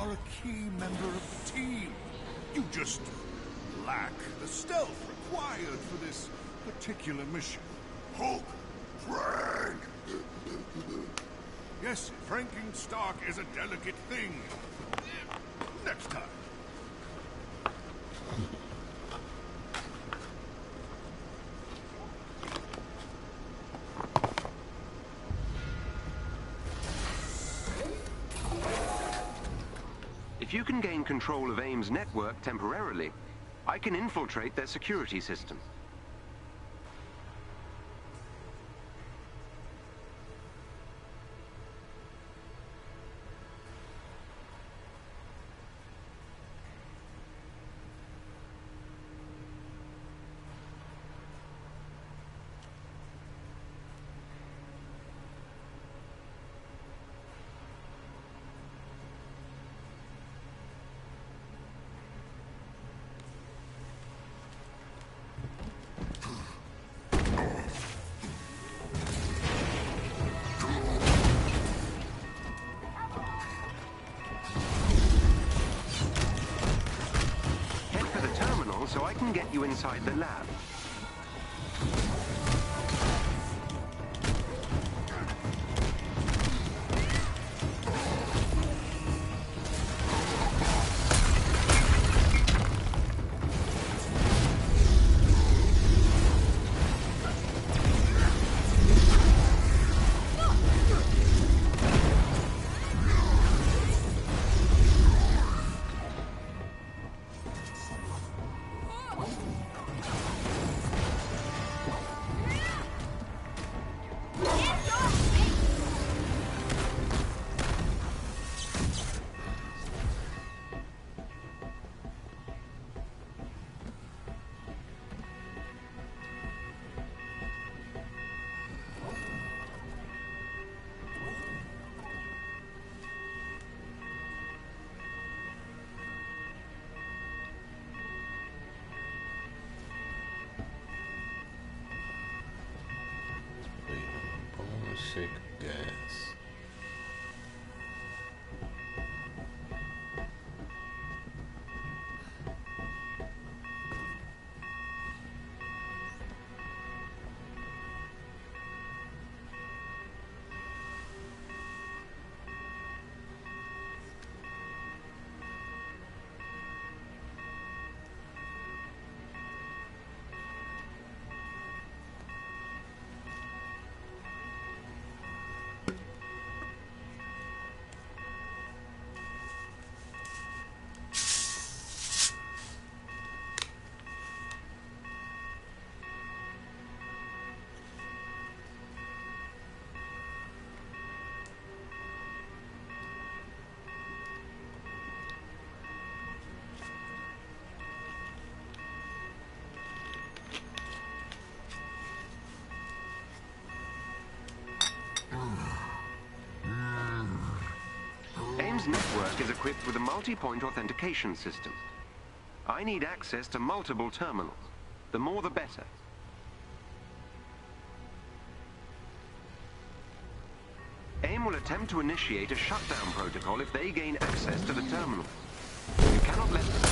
Are a key member of the team. You just lack the stealth required for this particular mission. Hulk, Frank. Yes, pranking Stark is a delicate thing. Next time. If you can gain control of AIM's network temporarily, I can infiltrate their security system. Bone network is equipped with a multi-point authentication system. I need access to multiple terminals. The more the better. AIM will attempt to initiate a shutdown protocol if they gain access to the terminal. You cannot let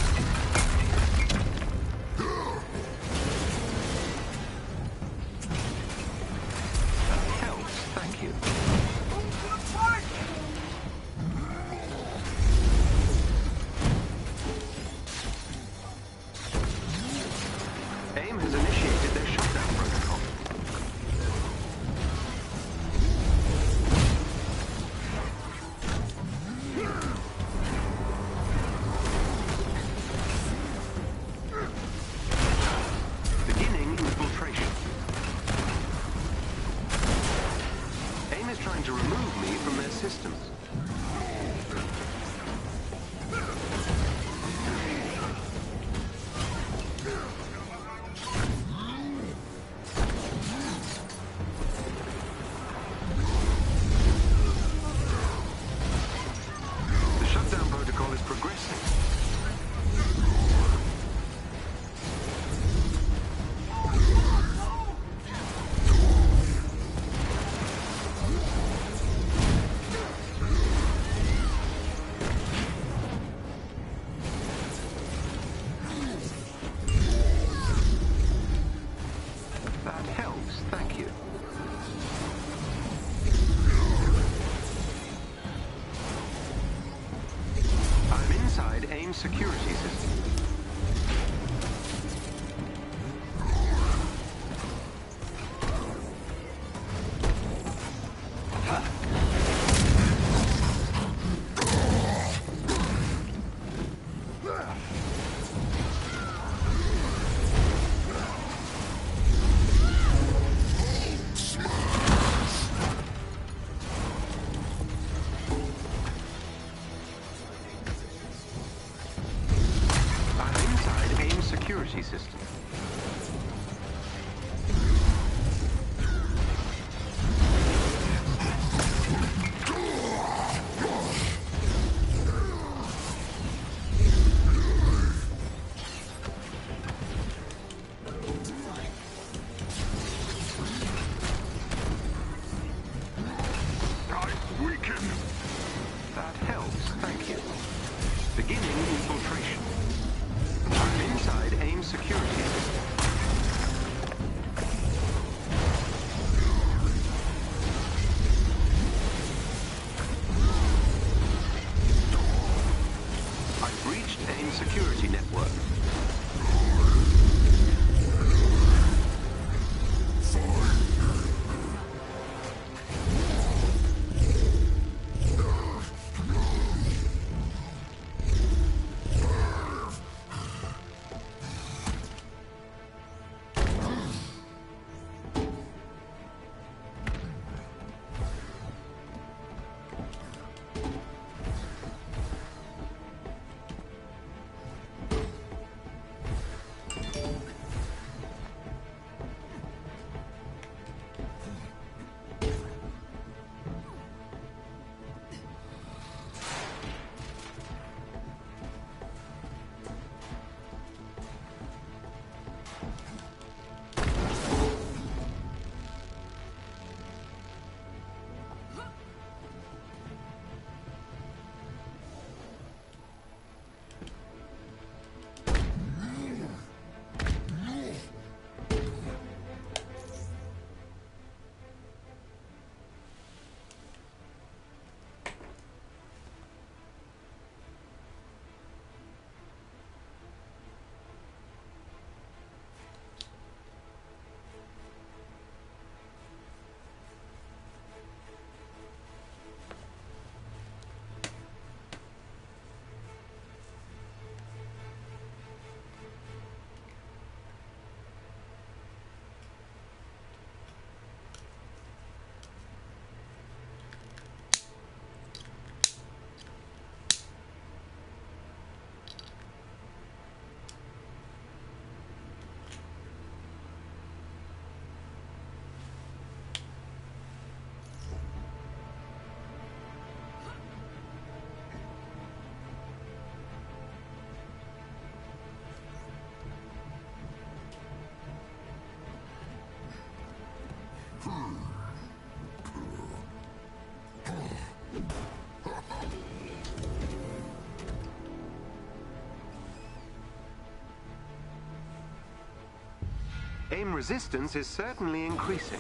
AIM resistance is certainly increasing.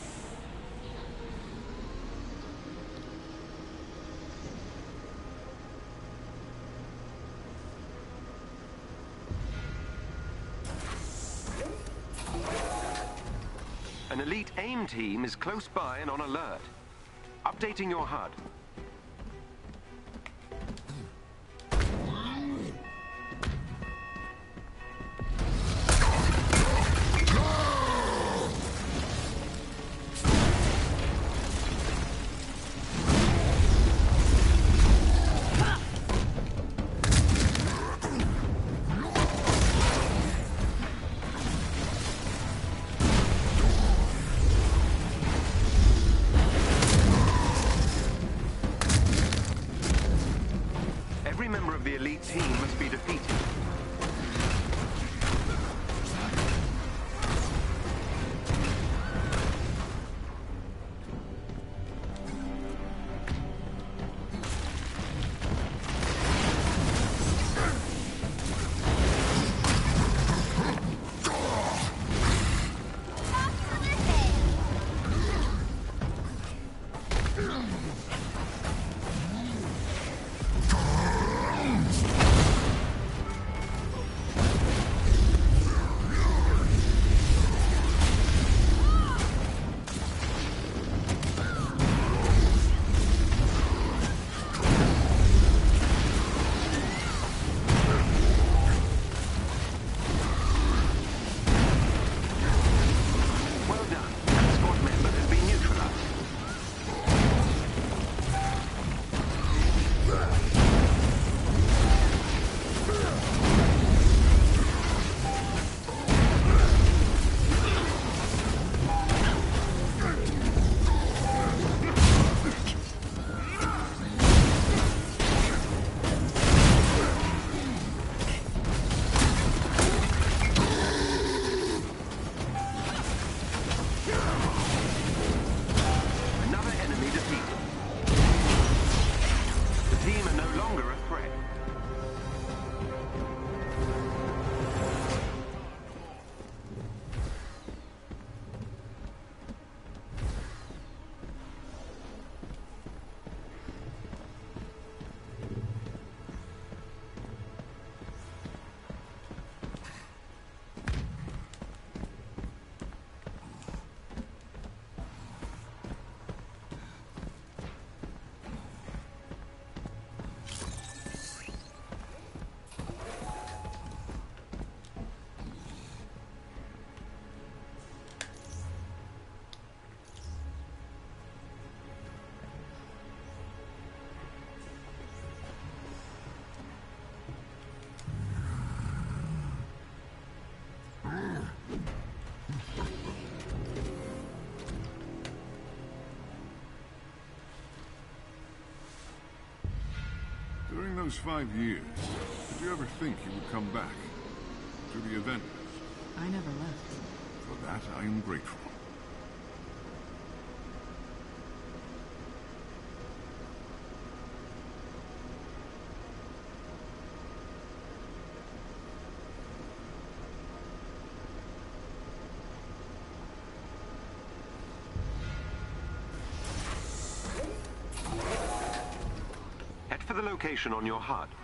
An elite AIM team is close by and on alert. Updating your HUD. Those five years, did you ever think you would come back? To the event? I never left. For that, I am grateful. Head location on your HUD.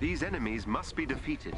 These enemies must be defeated.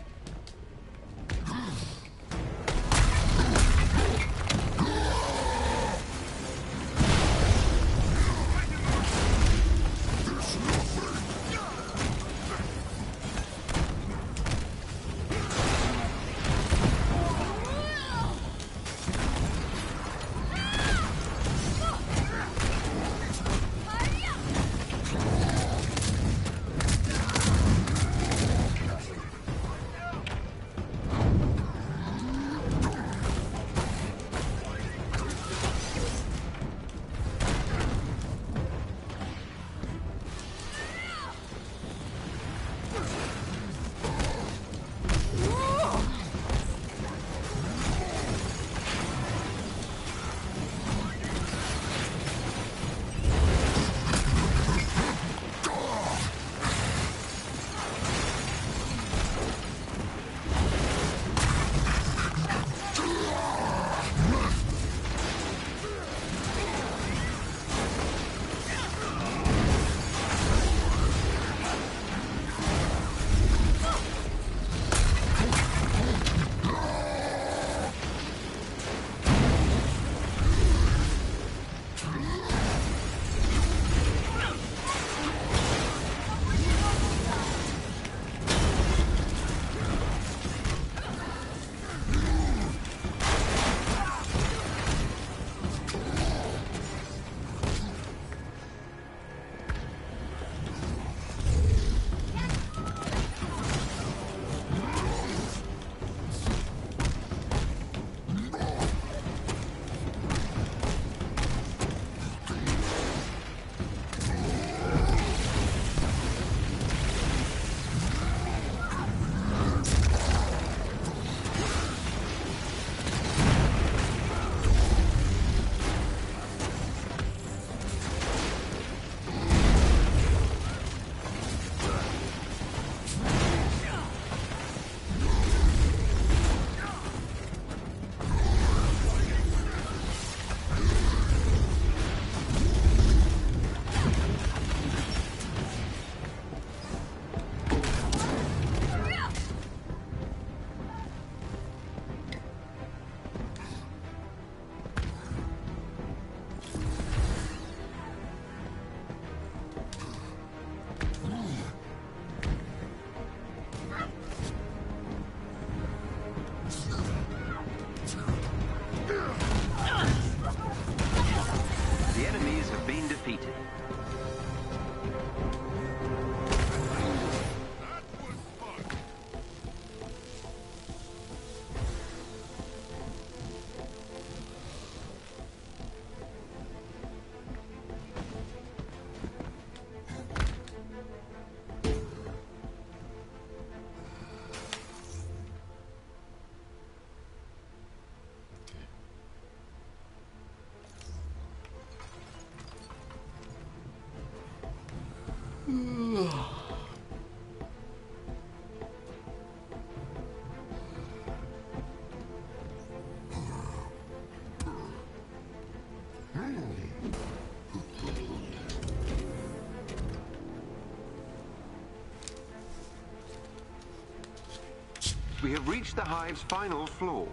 We have reached the hive's final floor.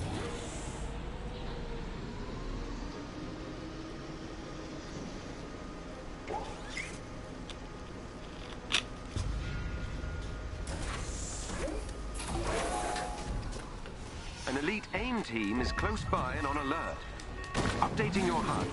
An elite AIM team is close by and on alert. Updating your HUD.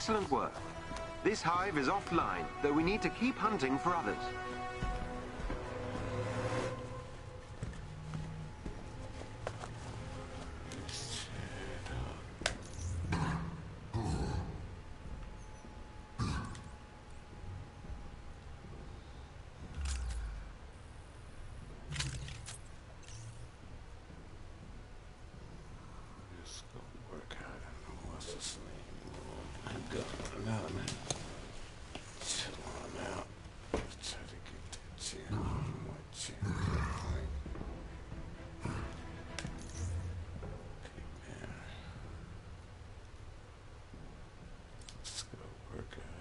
Excellent work. This hive is offline, though we need to keep hunting for others. Just go work out in what's his name. I'm going out, man. Chill on out. Try to get that chair. More chair. Okay, man. Let's go work out.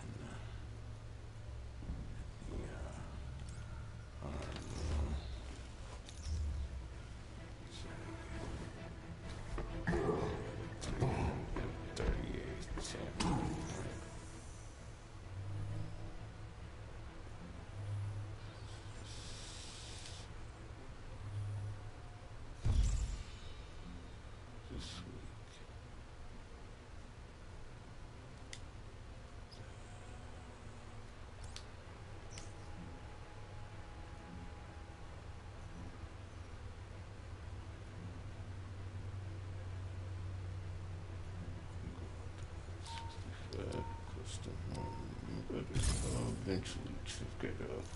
And, uh, yeah. Um, this week. Sixty-five close to home, but I'll eventually check it out.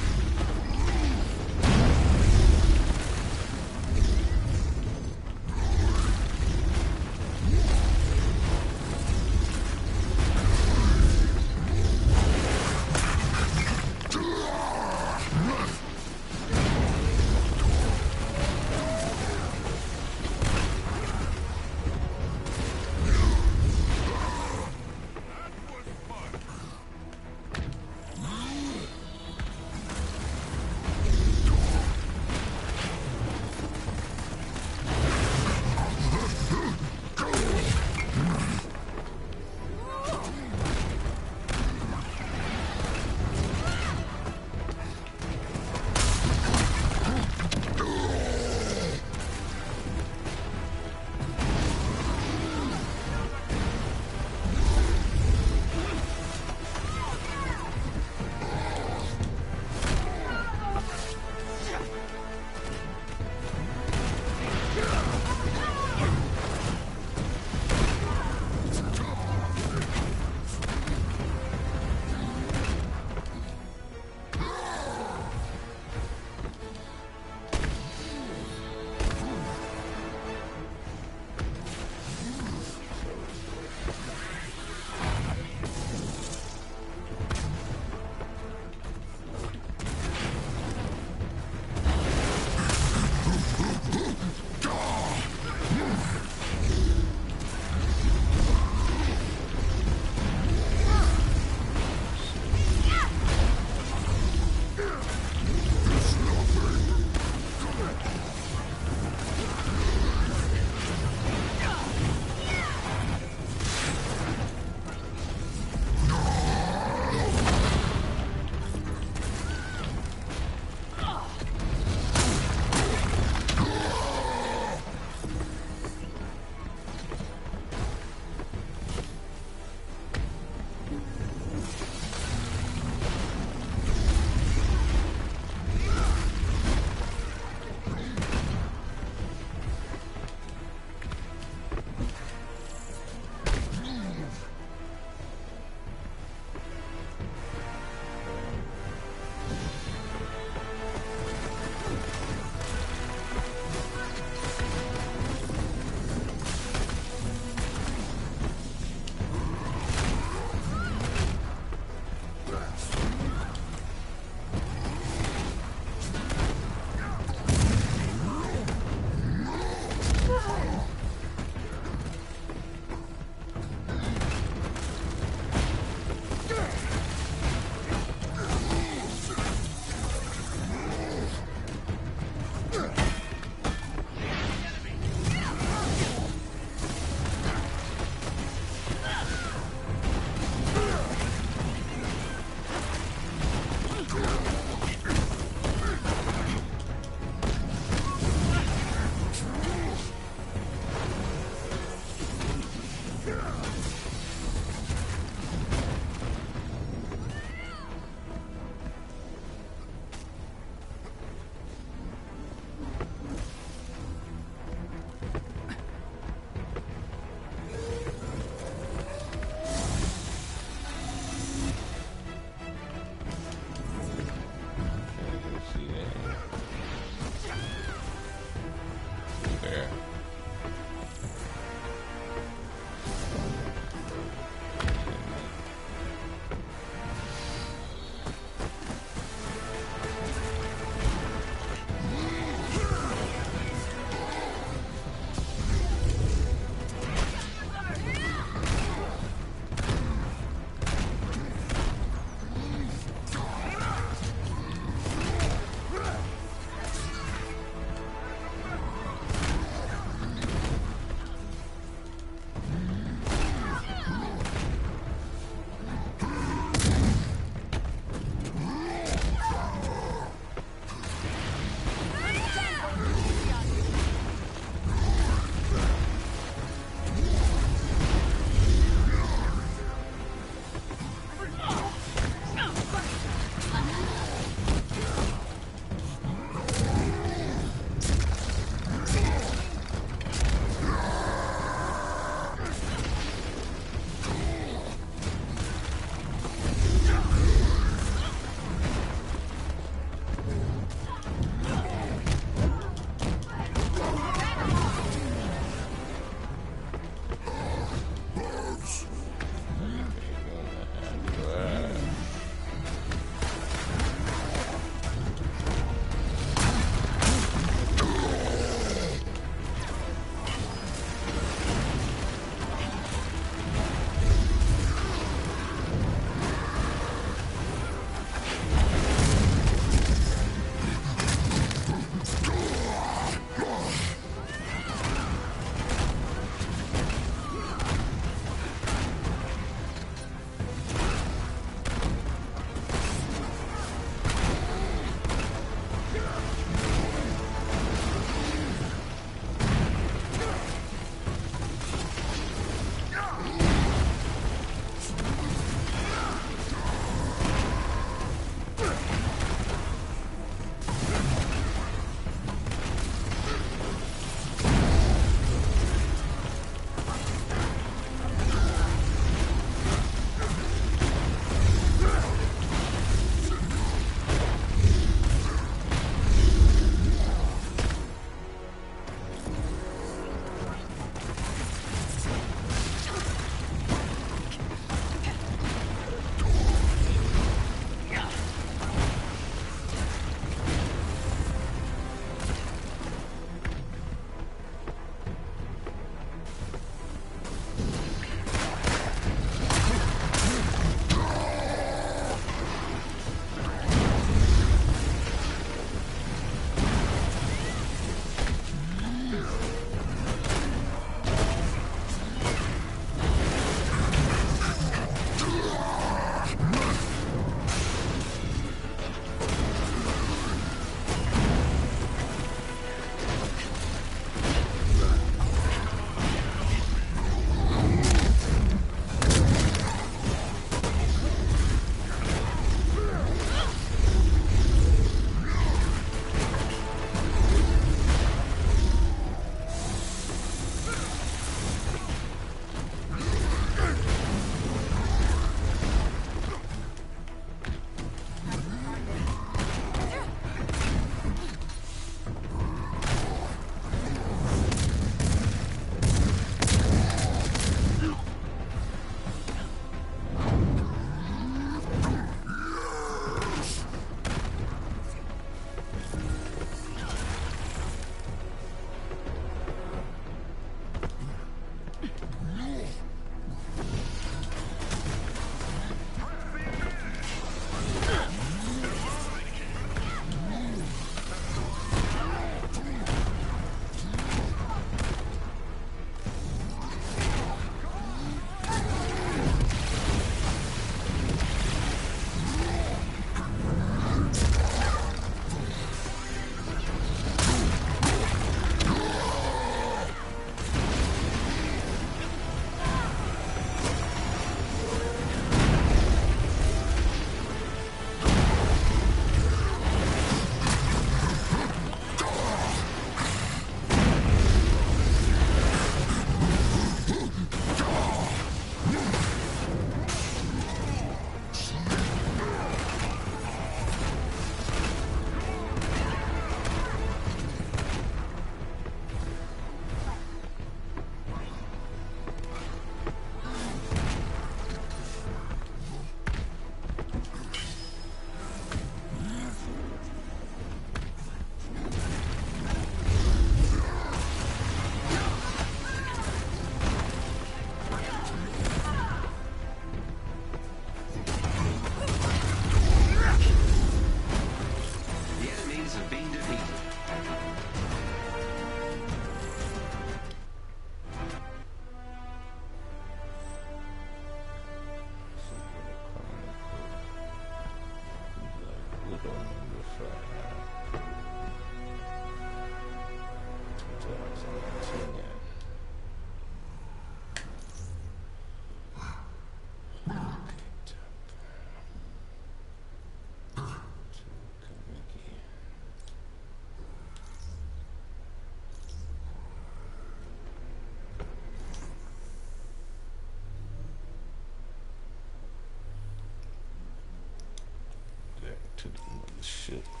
Shit.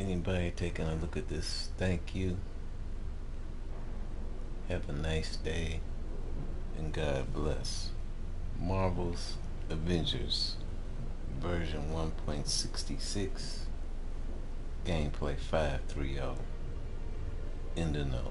Anybody taking a look at this? Thank you. Have a nice day. And God bless. Marvel's Avengers version 1.66 gameplay 530 in the note